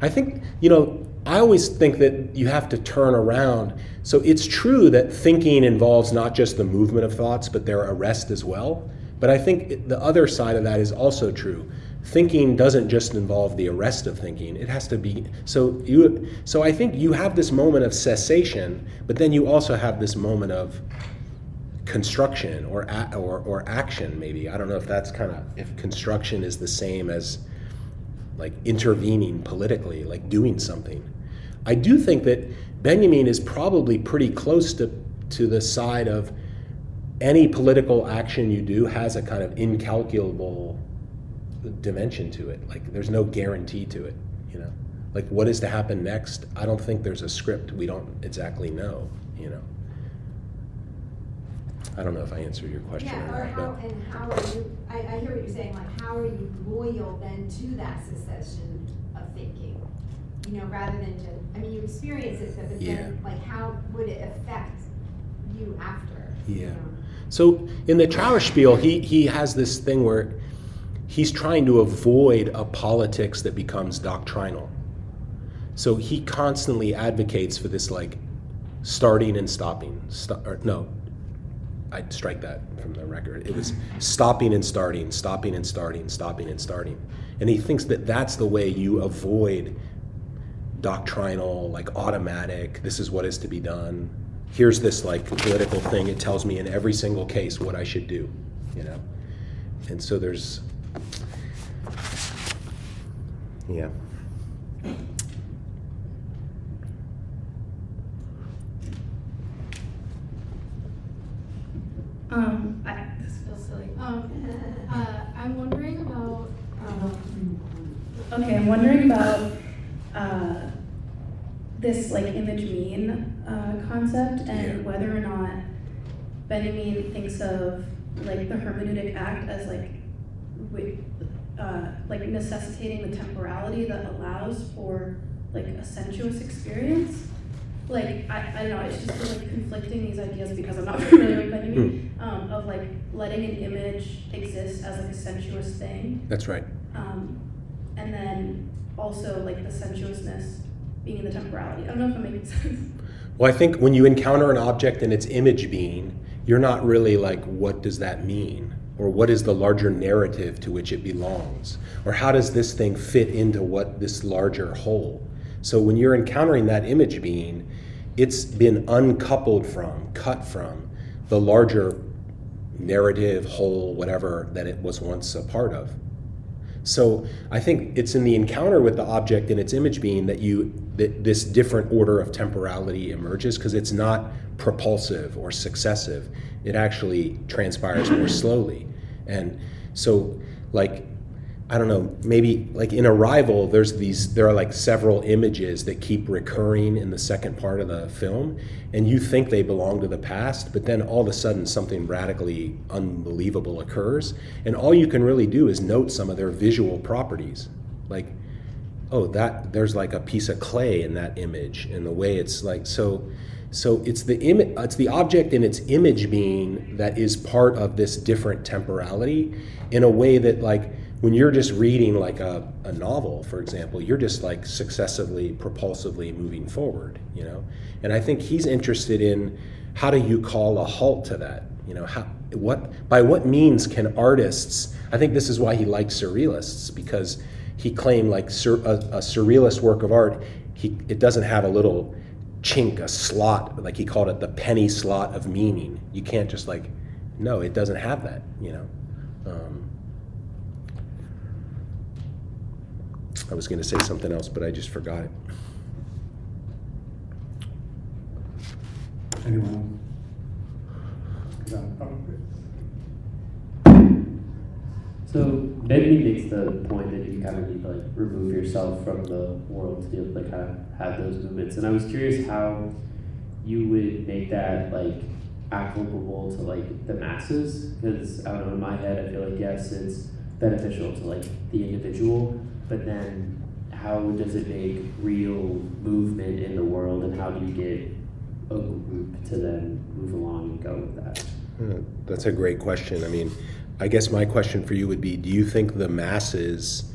I think, you know, I always think that you have to turn around. So it's true that thinking involves not just the movement of thoughts, but their arrest as well. But I think the other side of that is also true. Thinking doesn't just involve the arrest of thinking. It has to be so you so I think you have this moment of cessation, but then you also have this moment of construction or or or action maybe. I don't know if that's kind of if construction is the same as like intervening politically, like doing something. I do think that Benjamin is probably pretty close to, to the side of any political action you do has a kind of incalculable dimension to it. Like there's no guarantee to it, you know. Like what is to happen next? I don't think there's a script. We don't exactly know, you know. I don't know if I answered your question Yeah, or or not. how, but- and how are you, I, I hear what you're saying, like, how are you loyal then to that secession of thinking? You know, rather than just, I mean, you experience it, but Yeah. then, like, how would it affect you after? you Yeah. know? So in the Trauerspiel, he, he has this thing where he's trying to avoid a politics that becomes doctrinal. So he constantly advocates for this like starting and stopping. Sto- or, no, I'd strike that from the record. It was stopping and starting, stopping and starting, stopping and starting. And he thinks that that's the way you avoid doctrinal, like automatic, this is what is to be done. here's this like political thing. It tells me in every single case what I should do, you know. And so there's, yeah. Um, I, this feels silly. Um, uh, I'm wondering about, um, okay, I'm wondering about, uh, this like image mean, uh, concept Yeah. and whether or not Benjamin thinks of like the hermeneutic act as like, wi- uh, like necessitating the temporality that allows for like a sensuous experience. Like, I, I don't know, it's just like conflicting these ideas because I'm not familiar with Benjamin, um, of like letting an image exist as like a sensuous thing. That's right. Um, and then also like the sensuousness being in the temporality. I don't know if I'm making sense. Well, I think when you encounter an object and its image being, you're not really like, what does that mean? Or what is the larger narrative to which it belongs? Or how does this thing fit into what this larger whole? So when you're encountering that image being, it's been uncoupled from, cut from the larger narrative, whole, whatever that it was once a part of. So I think it's in the encounter with the object and its image being that you that this different order of temporality emerges because it's not propulsive or successive. It actually transpires more slowly. And so like I don't know, maybe like in Arrival, there's these, there are like several images that keep recurring in the second part of the film, and you think they belong to the past, but then all of a sudden something radically unbelievable occurs, and all you can really do is note some of their visual properties. Like, oh, that, there's like a piece of clay in that image, and the way it's like, so. So it's the Im- it's the object and its image being that is part of this different temporality in a way that like when you're just reading like a, a novel, for example, you're just like successively, propulsively moving forward, you know? And I think he's interested in how do you call a halt to that? You know, how, what, by what means can artists, I think this is why he likes surrealists, because he claimed like sur, a, a surrealist work of art, he, it doesn't have a little chink, a slot, like he called it the penny slot of meaning. You can't just like, no, it doesn't have that, you know? Um, I was going to say something else, but I just forgot it. Anyone? Um, so Benjamin makes the point that you kind of need to like remove yourself from the world to be able to kind of have those movements. And I was curious how you would make that like applicable to like the masses because I don't know in my head I feel like yes it's beneficial to like the individual, but then how does it make real movement in the world and how do you get a group to then move along and go with that? Uh, That's a great question. I mean, I guess my question for you would be do you think the masses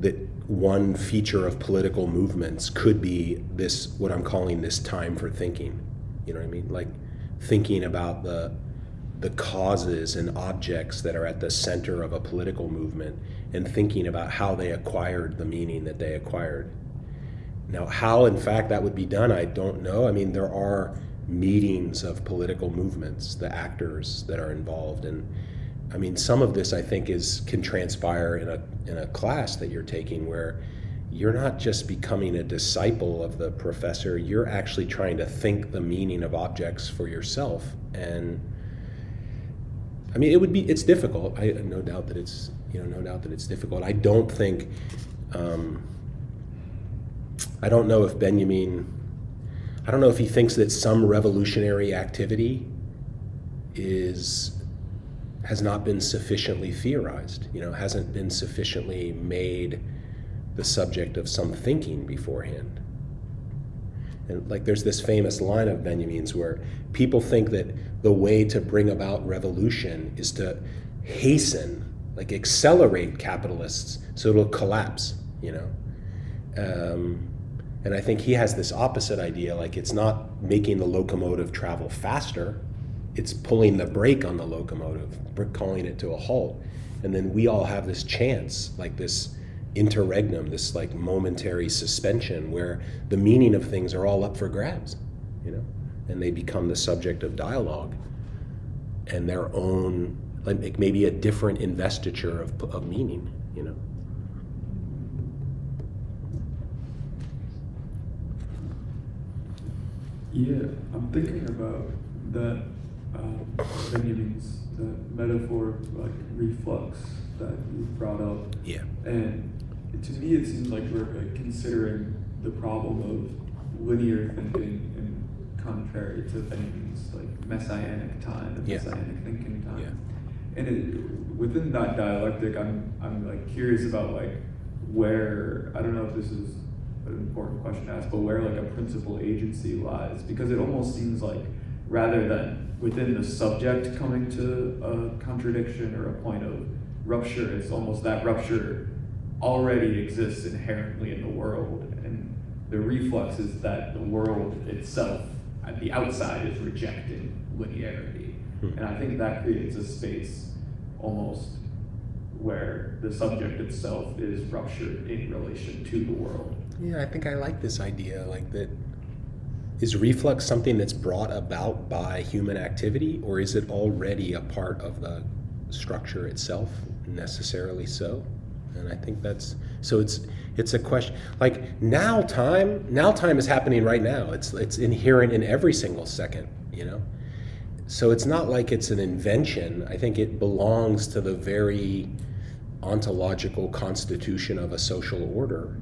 that one feature of political movements could be this what I'm calling this time for thinking? You know what I mean? Like thinking about the the causes and objects that are at the center of a political movement and thinking about how they acquired the meaning that they acquired. Now, how in fact that would be done, I don't know. I mean, there are meetings of political movements, the actors that are involved, and I mean, some of this I think is can transpire in a in a class that you're taking where you're not just becoming a disciple of the professor, you're actually trying to think the meaning of objects for yourself. And I mean, it would be it's difficult. I no doubt that it's you know no doubt that it's difficult. I don't think. Um, I don't know if Benjamin. I don't know if he thinks that some revolutionary activity is has not been sufficiently theorized. You know, hasn't been sufficiently made the subject of some thinking beforehand. And like there's this famous line of Benjamin's where people think that the way to bring about revolution is to hasten, like accelerate capitalists so it'll collapse, you know. Um, and I think he has this opposite idea, like it's not making the locomotive travel faster, it's pulling the brake on the locomotive, calling it to a halt. And then we all have this chance, like this interregnum, this like momentary suspension where the meaning of things are all up for grabs, you know? And they become the subject of dialogue and their own, like maybe a different investiture of, of meaning, you know. Yeah, I'm thinking about that um, the metaphor like reflux that you brought up, Yeah. and to me it seems like we're considering the problem of linear thinking in contrary to Benjamin's like messianic time and Yeah. messianic thinking time. Yeah. And it, within that dialectic, I'm I'm like curious about like where I don't know if this is an important question to ask, but where like a principal agency lies, because it almost seems like rather than within the subject coming to a contradiction or a point of rupture, it's almost that rupture already exists inherently in the world, and the reflux is that the world itself at the outside is rejecting linearity, Hmm. and I think that creates a space almost where the subject itself is ruptured in relation to the world. Yeah, I think I like this idea. Like that, is reflux something that's brought about by human activity, or is it already a part of the structure itself? Necessarily so, and I think that's so. It's it's a question. Like now, time now time is happening right now. It's it's inherent in every single second. You know, so it's not like it's an invention. I think it belongs to the very ontological constitution of a social order.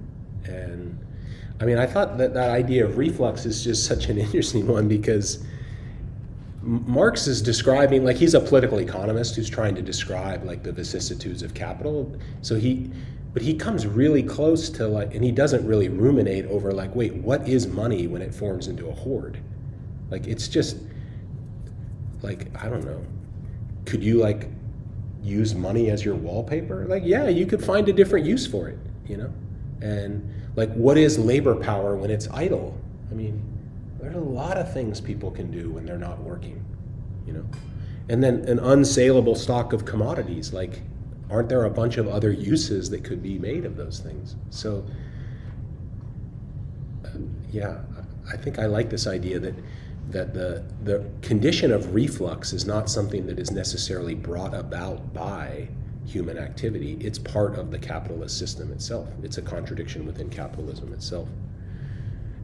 And I mean, I thought that that idea of reflux is just such an interesting one because Marx is describing, like, he's a political economist who's trying to describe, like, the vicissitudes of capital. So he, but he comes really close to, like, and he doesn't really ruminate over, like, wait, what is money when it forms into a hoard? Like, it's just, like, I don't know. Could you, like, use money as your wallpaper? Like, yeah, you could find a different use for it, you know? And like, what is labor power when it's idle? I mean, there's a lot of things people can do when they're not working, you know? And then an unsaleable stock of commodities, like, aren't there a bunch of other uses that could be made of those things? So, uh, yeah, I I think I like this idea that that the the condition of reflux is not something that is necessarily brought about by human activity. It's part of the capitalist system itself. It's a contradiction within capitalism itself.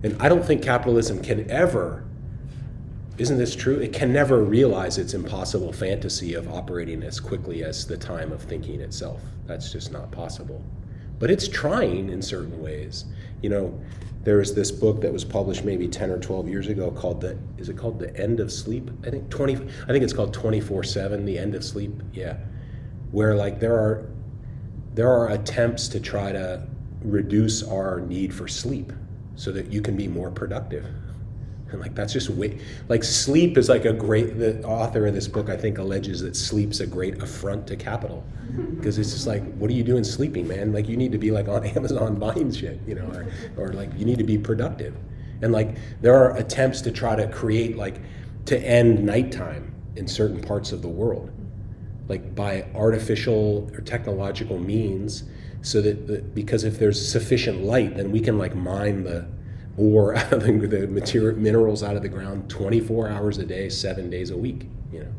And I don't think capitalism can ever isn't this true? It can never realize its impossible fantasy of operating as quickly as the time of thinking itself. That's just not possible. But it's trying in certain ways. You know, there's this book that was published maybe 10 or 12 years ago called the is it called The End of Sleep? I think 20 I think it's called 24/7 The End of Sleep. Yeah. Where like there are there are attempts to try to reduce our need for sleep so that you can be more productive. And like that's just way like sleep is like a great the author of this book I think alleges that sleep's a great affront to capital. Because it's just like, what are you doing sleeping, man? Like you need to be like on Amazon buying shit, you know, or, or like you need to be productive. And like there are attempts to try to create like to end nighttime in certain parts of the world. Like by artificial or technological means, so that because if there's sufficient light, then we can like mine the ore out of the, the material minerals out of the ground 24 hours a day, seven days a week. You know,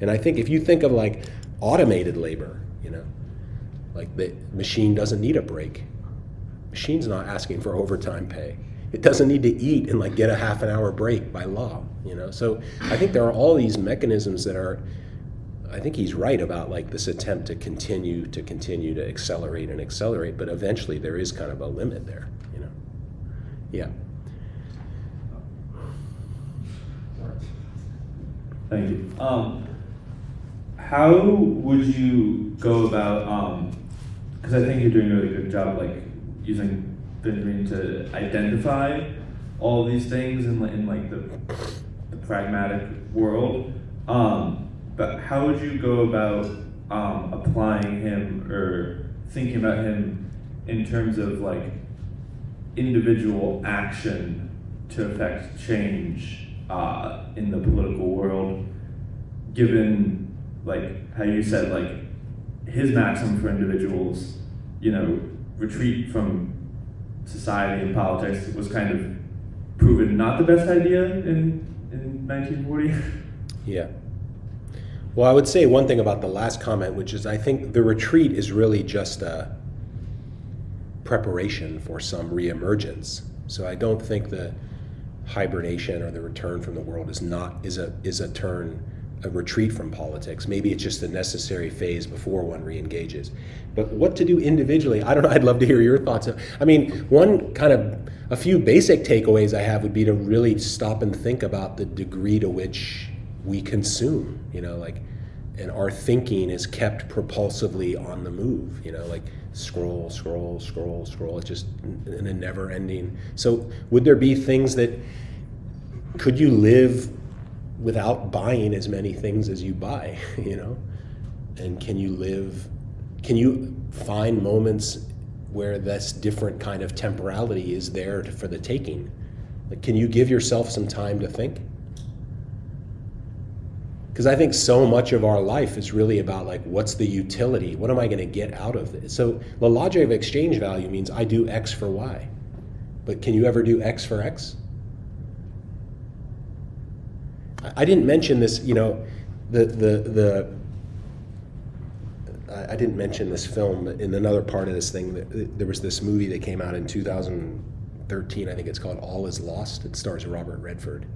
and I think if you think of like automated labor, you know, like the machine doesn't need a break. Machine's not asking for overtime pay. It doesn't need to eat and like get a half an hour break by law. You know, so I think there are all these mechanisms that are. I think he's right about like this attempt to continue to continue to accelerate and accelerate, but eventually there is kind of a limit there. You know, yeah. Thank you. Um, how would you go about? Because I think you're doing a really good job, like using Benjamin to identify all these things in, in like the, the pragmatic world. Um, but how would you go about um, applying him or thinking about him in terms of like individual action to affect change uh, in the political world, given like how you said like his maxim for individuals, you know, retreat from society and politics was kind of proven not the best idea in in 1940. Yeah. Well, I would say one thing about the last comment, which is I think the retreat is really just a preparation for some reemergence. So I don't think the hibernation or the return from the world is not is a is a turn a retreat from politics. Maybe it's just a necessary phase before one reengages. But what to do individually? I don't know. I'd love to hear your thoughts. I mean, one kind of a few basic takeaways I have would be to really stop and think about the degree to which we consume. You know, like, and our thinking is kept propulsively on the move. You know, like scroll, scroll, scroll, scroll. It's just in a never ending. So, would there be things that could you live without buying as many things as you buy? You know, and can you live? Can you find moments where this different kind of temporality is there for the taking? Like, can you give yourself some time to think? Because I think so much of our life is really about like what's the utility? What am I going to get out of this? So the logic of exchange value means I do X for Y. But can you ever do X for X? I didn't mention this, you know, the the the I didn't mention this film in another part of this thing. There was this movie that came out in 2013. I think it's called All Is Lost. It stars Robert Redford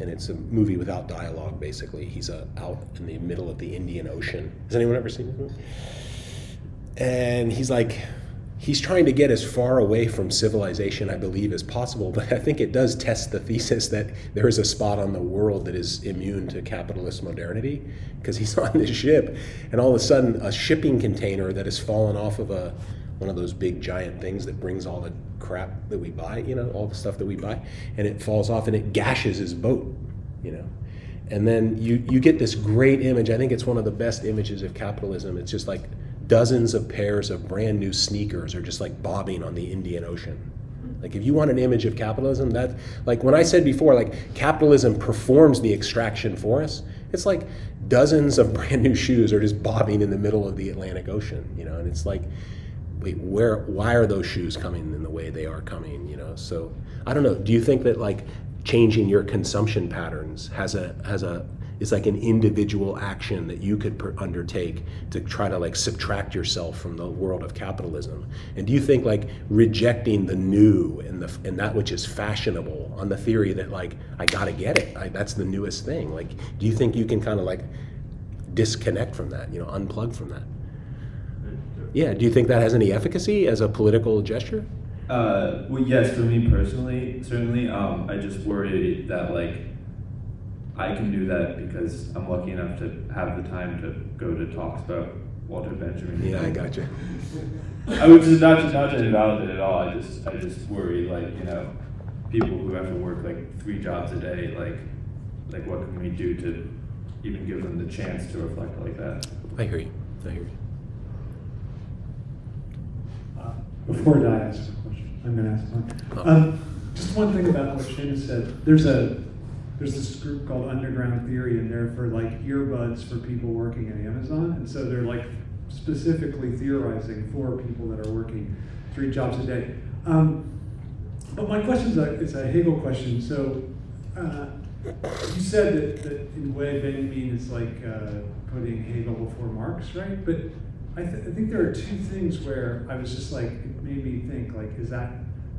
and it's a movie without dialogue. Basically, he's uh, out in the middle of the Indian Ocean. Has anyone ever seen this movie? And he's like, he's trying to get as far away from civilization, I believe, as possible. But I think it does test the thesis that there is a spot on the world that is immune to capitalist modernity, because he's on this ship, and all of a sudden, a shipping container that has fallen off of a one of those big giant things that brings all the crap that we buy, you know, all the stuff that we buy, and it falls off and it gashes his boat, you know. And then you, you get this great image. I think it's one of the best images of capitalism. It's just like dozens of pairs of brand new sneakers are just like bobbing on the Indian Ocean. Like if you want an image of capitalism, that like when I said before, like capitalism performs the extraction for us. It's like dozens of brand new shoes are just bobbing in the middle of the Atlantic Ocean, you know, and it's like wait, where, why are those shoes coming in the way they are coming? You know, so I don't know. Do you think that like changing your consumption patterns has a has a is like an individual action that you could per- undertake to try to like subtract yourself from the world of capitalism and do you think like rejecting the new and the and that which is fashionable on the theory that like i gotta get it I, that's the newest thing like do you think you can kind of like disconnect from that you know unplug from that yeah, do you think that has any efficacy as a political gesture? Uh, well, yes, for me personally, certainly. Um, I just worry that like I can do that because I'm lucky enough to have the time to go to talks about Walter Benjamin. Yeah, I got you. I would just not to not to invalidate it at all. I just I just worry like you know people who have to work like three jobs a day like like what can we do to even give them the chance to reflect like that? I hear you. I hear you. Before I ask a question, I'm going to ask one. Um, just one thing about what Seamus said. There's a there's this group called Underground Theory, and they're for like earbuds for people working at Amazon, and so they're like specifically theorizing for people that are working three jobs a day. Um, but my question is a, it's a Hegel question. So uh, you said that, that in a way Benjamin is like uh, putting Hegel before Marx, right? But I, th- I, think there are two things where I was just like, it made me think, like, is that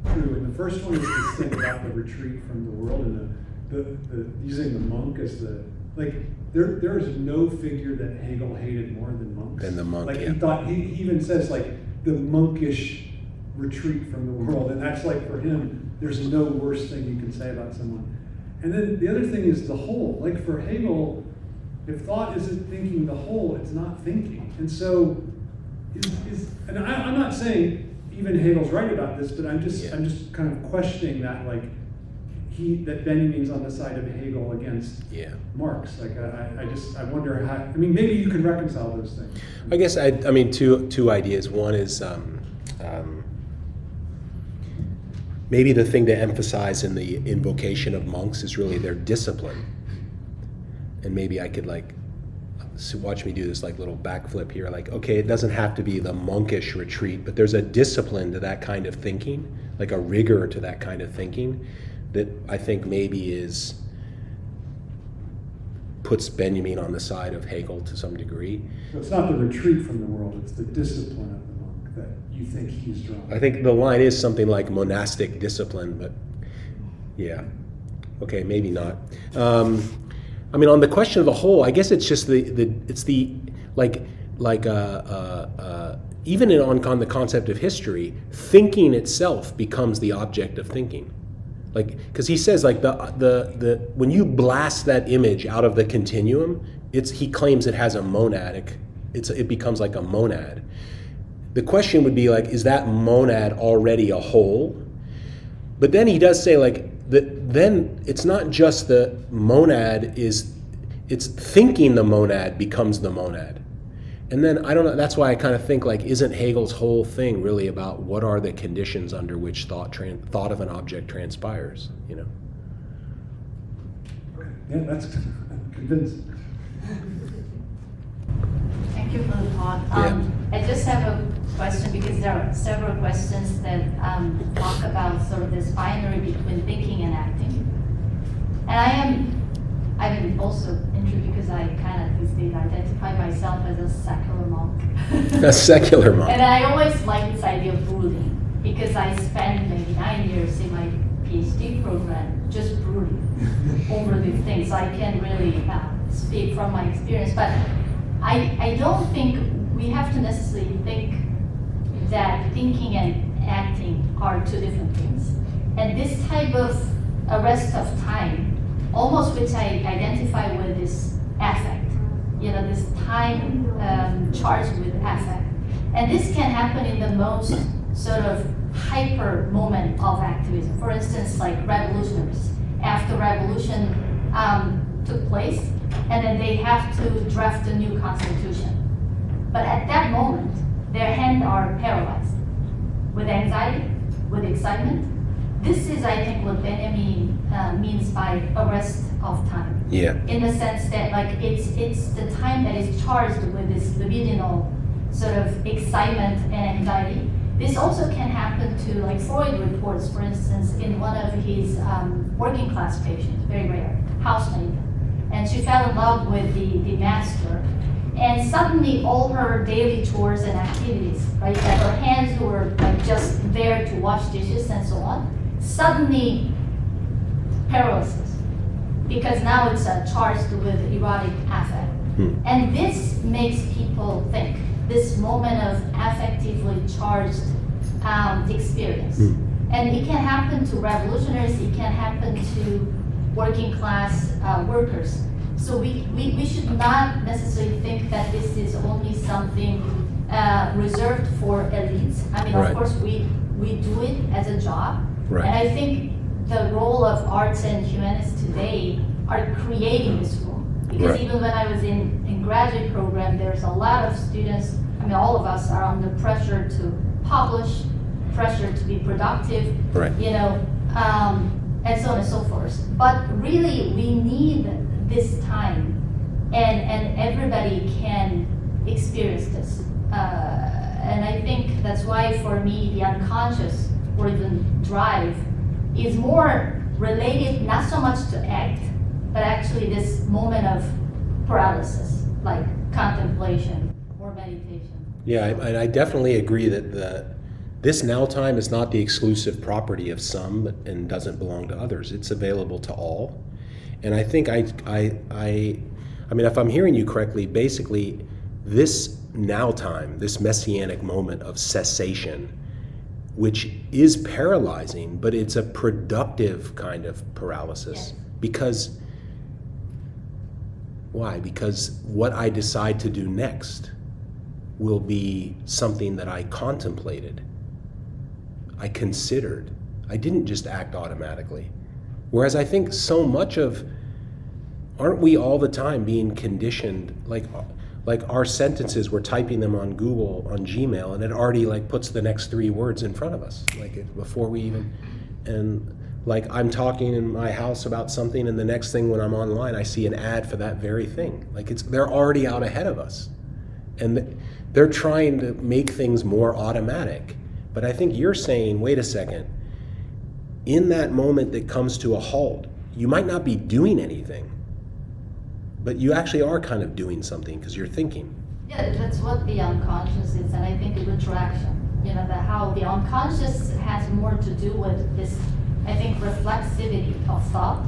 true? And the first one is this thing about the retreat from the world and the, the, the using the monk as the, like, there, there is no figure that Hegel hated more than monks. Than the monk, Like, yeah. he thought, he, he even says, like, the monkish retreat from the world. And that's like, for him, there's no worse thing you can say about someone. And then the other thing is the whole. Like, for Hegel, if thought isn't thinking the whole, it's not thinking. And so, is, is and I, am not saying even Hegel's right about this, but I'm just yeah. I'm just kind of questioning that like he that Benjamin's on the side of Hegel against yeah. Marx. Like I, I just I wonder how. I mean, maybe you can reconcile those things. I guess I I mean two two ideas. One is. Um, um, maybe the thing to emphasize in the invocation of monks is really their discipline and maybe I could like so watch me do this like little backflip here like okay it doesn't have to be the monkish retreat but there's a discipline to that kind of thinking like a rigor to that kind of thinking that I think maybe is puts Benjamin on the side of Hegel to some degree. So it's not the retreat from the world, it's the discipline of the monk that you think he's drawing. I think the line is something like monastic discipline, but yeah. Okay, maybe not. Um, I mean, on the question of the whole, I guess it's just the, the it's the like like uh, uh, uh, even in, on, on the concept of history, thinking itself becomes the object of thinking. Like, because he says like the the the when you blast that image out of the continuum, it's he claims it has a monadic. It's it becomes like a monad. The question would be like, is that monad already a whole? But then he does say like that. Then it's not just the monad is. It's thinking the monad becomes the monad. And then I don't know. That's why I kind of think like, isn't Hegel's whole thing really about what are the conditions under which thought tran- thought of an object transpires? You know. Yeah, that's, convinced. Thank you for the talk. Yeah. Um, I just have a question because there are several questions that um, talk about sort of this binary between thinking and acting. And I am, I'm also interested because I kind of these days identify myself as a secular monk. A secular monk. And I always like this idea of brooding because I spent maybe nine years in my PhD program just brooding over these things. So I can't really uh, speak from my experience. But I, I don't think we have to necessarily think that thinking and acting are two different things. And this type of arrest of time, almost which I identify with this affect, you know, this time um, charged with affect. And this can happen in the most sort of hyper moment of activism. For instance, like revolutionaries. After revolution um, took place, and then they have to draft a new constitution. But at that moment, their hands are paralyzed with anxiety, with excitement. This is, I think, what Benjamin uh, means by arrest of time Yeah. in the sense that like it's it's the time that is charged with this libidinal sort of excitement and anxiety. This also can happen to like Freud reports, for instance, in one of his um, working class patients, very rare, housemaid, and she fell in love with the, the master. And suddenly all her daily chores and activities, right, that her hands were like just there to wash dishes and so on, suddenly paralysis because now it's uh, charged with erotic affect. Hmm. And this makes people think, this moment of affectively charged um, experience. Hmm. And it can happen to revolutionaries, it can happen to working class uh, workers. So we, we, we should not necessarily think that this is only something uh, reserved for elites. I mean, Right. of course, we, we do it as a job. Right. And I think the role of arts and humanities today are creating this room. Because Right. even when I was in, in graduate program, there's a lot of students, I mean, all of us are under pressure to publish, pressure to be productive, Right. you know, um, and so on and so forth. But really, we need this time, and, and everybody can experience this. Uh, and I think that's why, for me, the unconscious or even drive is more related not so much to act, but actually this moment of paralysis, like contemplation or meditation. Yeah, I- and I definitely agree that the, this now time is not the exclusive property of some and doesn't belong to others. It's available to all. And I think I, I, I, I mean, if I'm hearing you correctly, basically, this now time, this messianic moment of cessation, which is paralyzing, but it's a productive kind of paralysis. Because, why? Because what I decide to do next will be something that I contemplated, I considered. I didn't just act automatically. Whereas I think so much of, aren't we all the time being conditioned, like, like our sentences, we're typing them on Google, on Gmail, and it already like puts the next three words in front of us, like before we even, and like I'm talking in my house about something, and the next thing when I'm online, I see an ad for that very thing. Like it's, they're already out ahead of us and they're trying to make things more automatic. But I think you're saying, wait a second, in that moment that comes to a halt, you might not be doing anything, but you actually are kind of doing something because you're thinking. Yeah, that's what the unconscious is, and I think the retraction, you know, the how the unconscious has more to do with this, I think, reflexivity of thought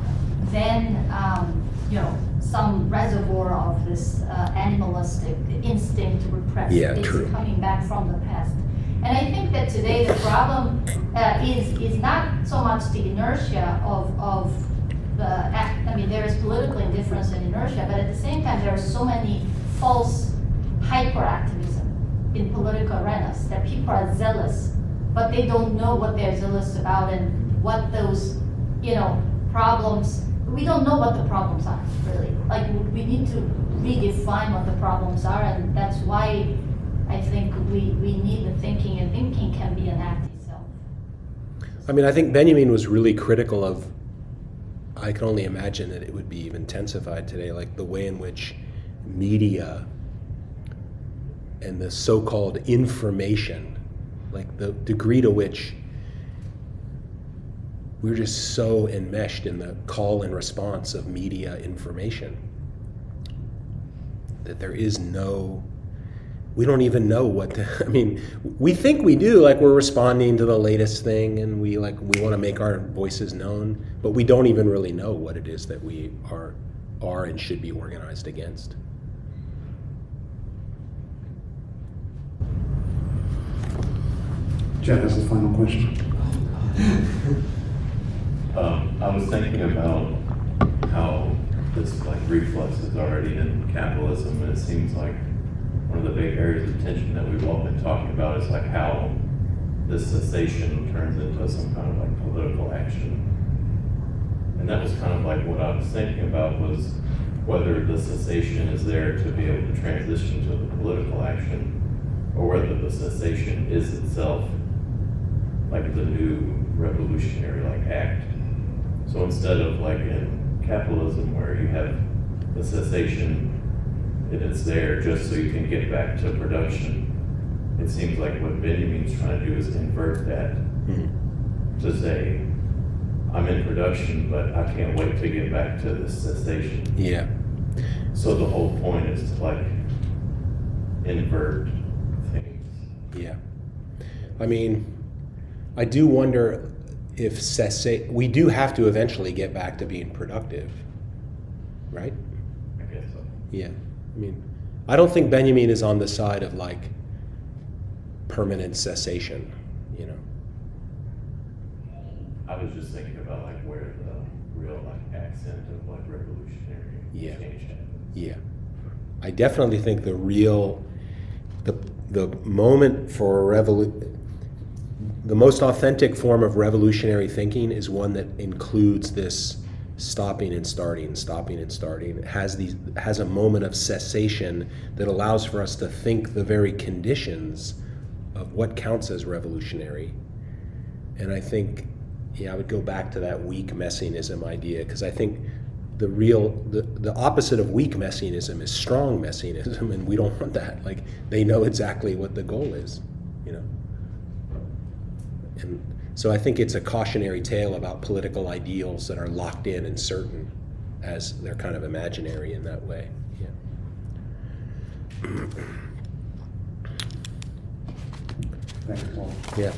than, um, you know, some reservoir of this uh, animalistic instinct repressed. repress Yeah, true. coming back from the past. And I think that today the problem uh, is is not so much the inertia of of the act. I mean, there is political indifference and inertia, but at the same time, there are so many false hyperactivism in political arenas that people are zealous, but they don't know what they're zealous about and what those, you know, problems. We don't know what the problems are really. Like we need to redefine what the problems are, and that's why I think we, we need the thinking, and thinking can be an act itself. I mean, I think Benjamin was really critical of. I can only imagine that it would be even intensified today, like the way in which media and the so called information, like the degree to which we're just so enmeshed in the call and response of media information that there is no we don't even know what to, I mean, we think we do, like we're responding to the latest thing and we like we want to make our voices known, but we don't even really know what it is that we are are and should be organized against. Jeff has the final question. Um, I was thinking about how this like reflux is already in capitalism, and it seems like one of the big areas of tension that we've all been talking about is like how this cessation turns into some kind of like political action. And that was kind of like what I was thinking about was whether the cessation is there to be able to transition to the political action, or whether the cessation is itself like the new revolutionary like act. So instead of like in capitalism where you have the cessation and it's there just so you can get back to production, it seems like what Benjamin's trying to do is invert that hmm. to say, I'm in production, but I can't wait to get back to the cessation. Yeah. So the whole point is to like invert things. Yeah. I mean, I do wonder if cessa- we do have to eventually get back to being productive, right? I guess so. Yeah. I mean, I don't think Benjamin is on the side of like permanent cessation, you know. I was just thinking about like where the real like accent of like revolutionary Yeah. change happens. Yeah. I definitely think the real the the moment for a revolu- the most authentic form of revolutionary thinking is one that includes this stopping and starting, stopping and starting. Has these has a moment of cessation that allows for us to think the very conditions of what counts as revolutionary. And I think, yeah, I would go back to that weak messianism idea because I think the real the, the opposite of weak messianism is strong messianism, and we don't want that. Like they know exactly what the goal is, you know. And so I think it's a cautionary tale about political ideals that are locked in and certain, as they're kind of imaginary in that way. Yeah. Thanks, Paul. Yeah.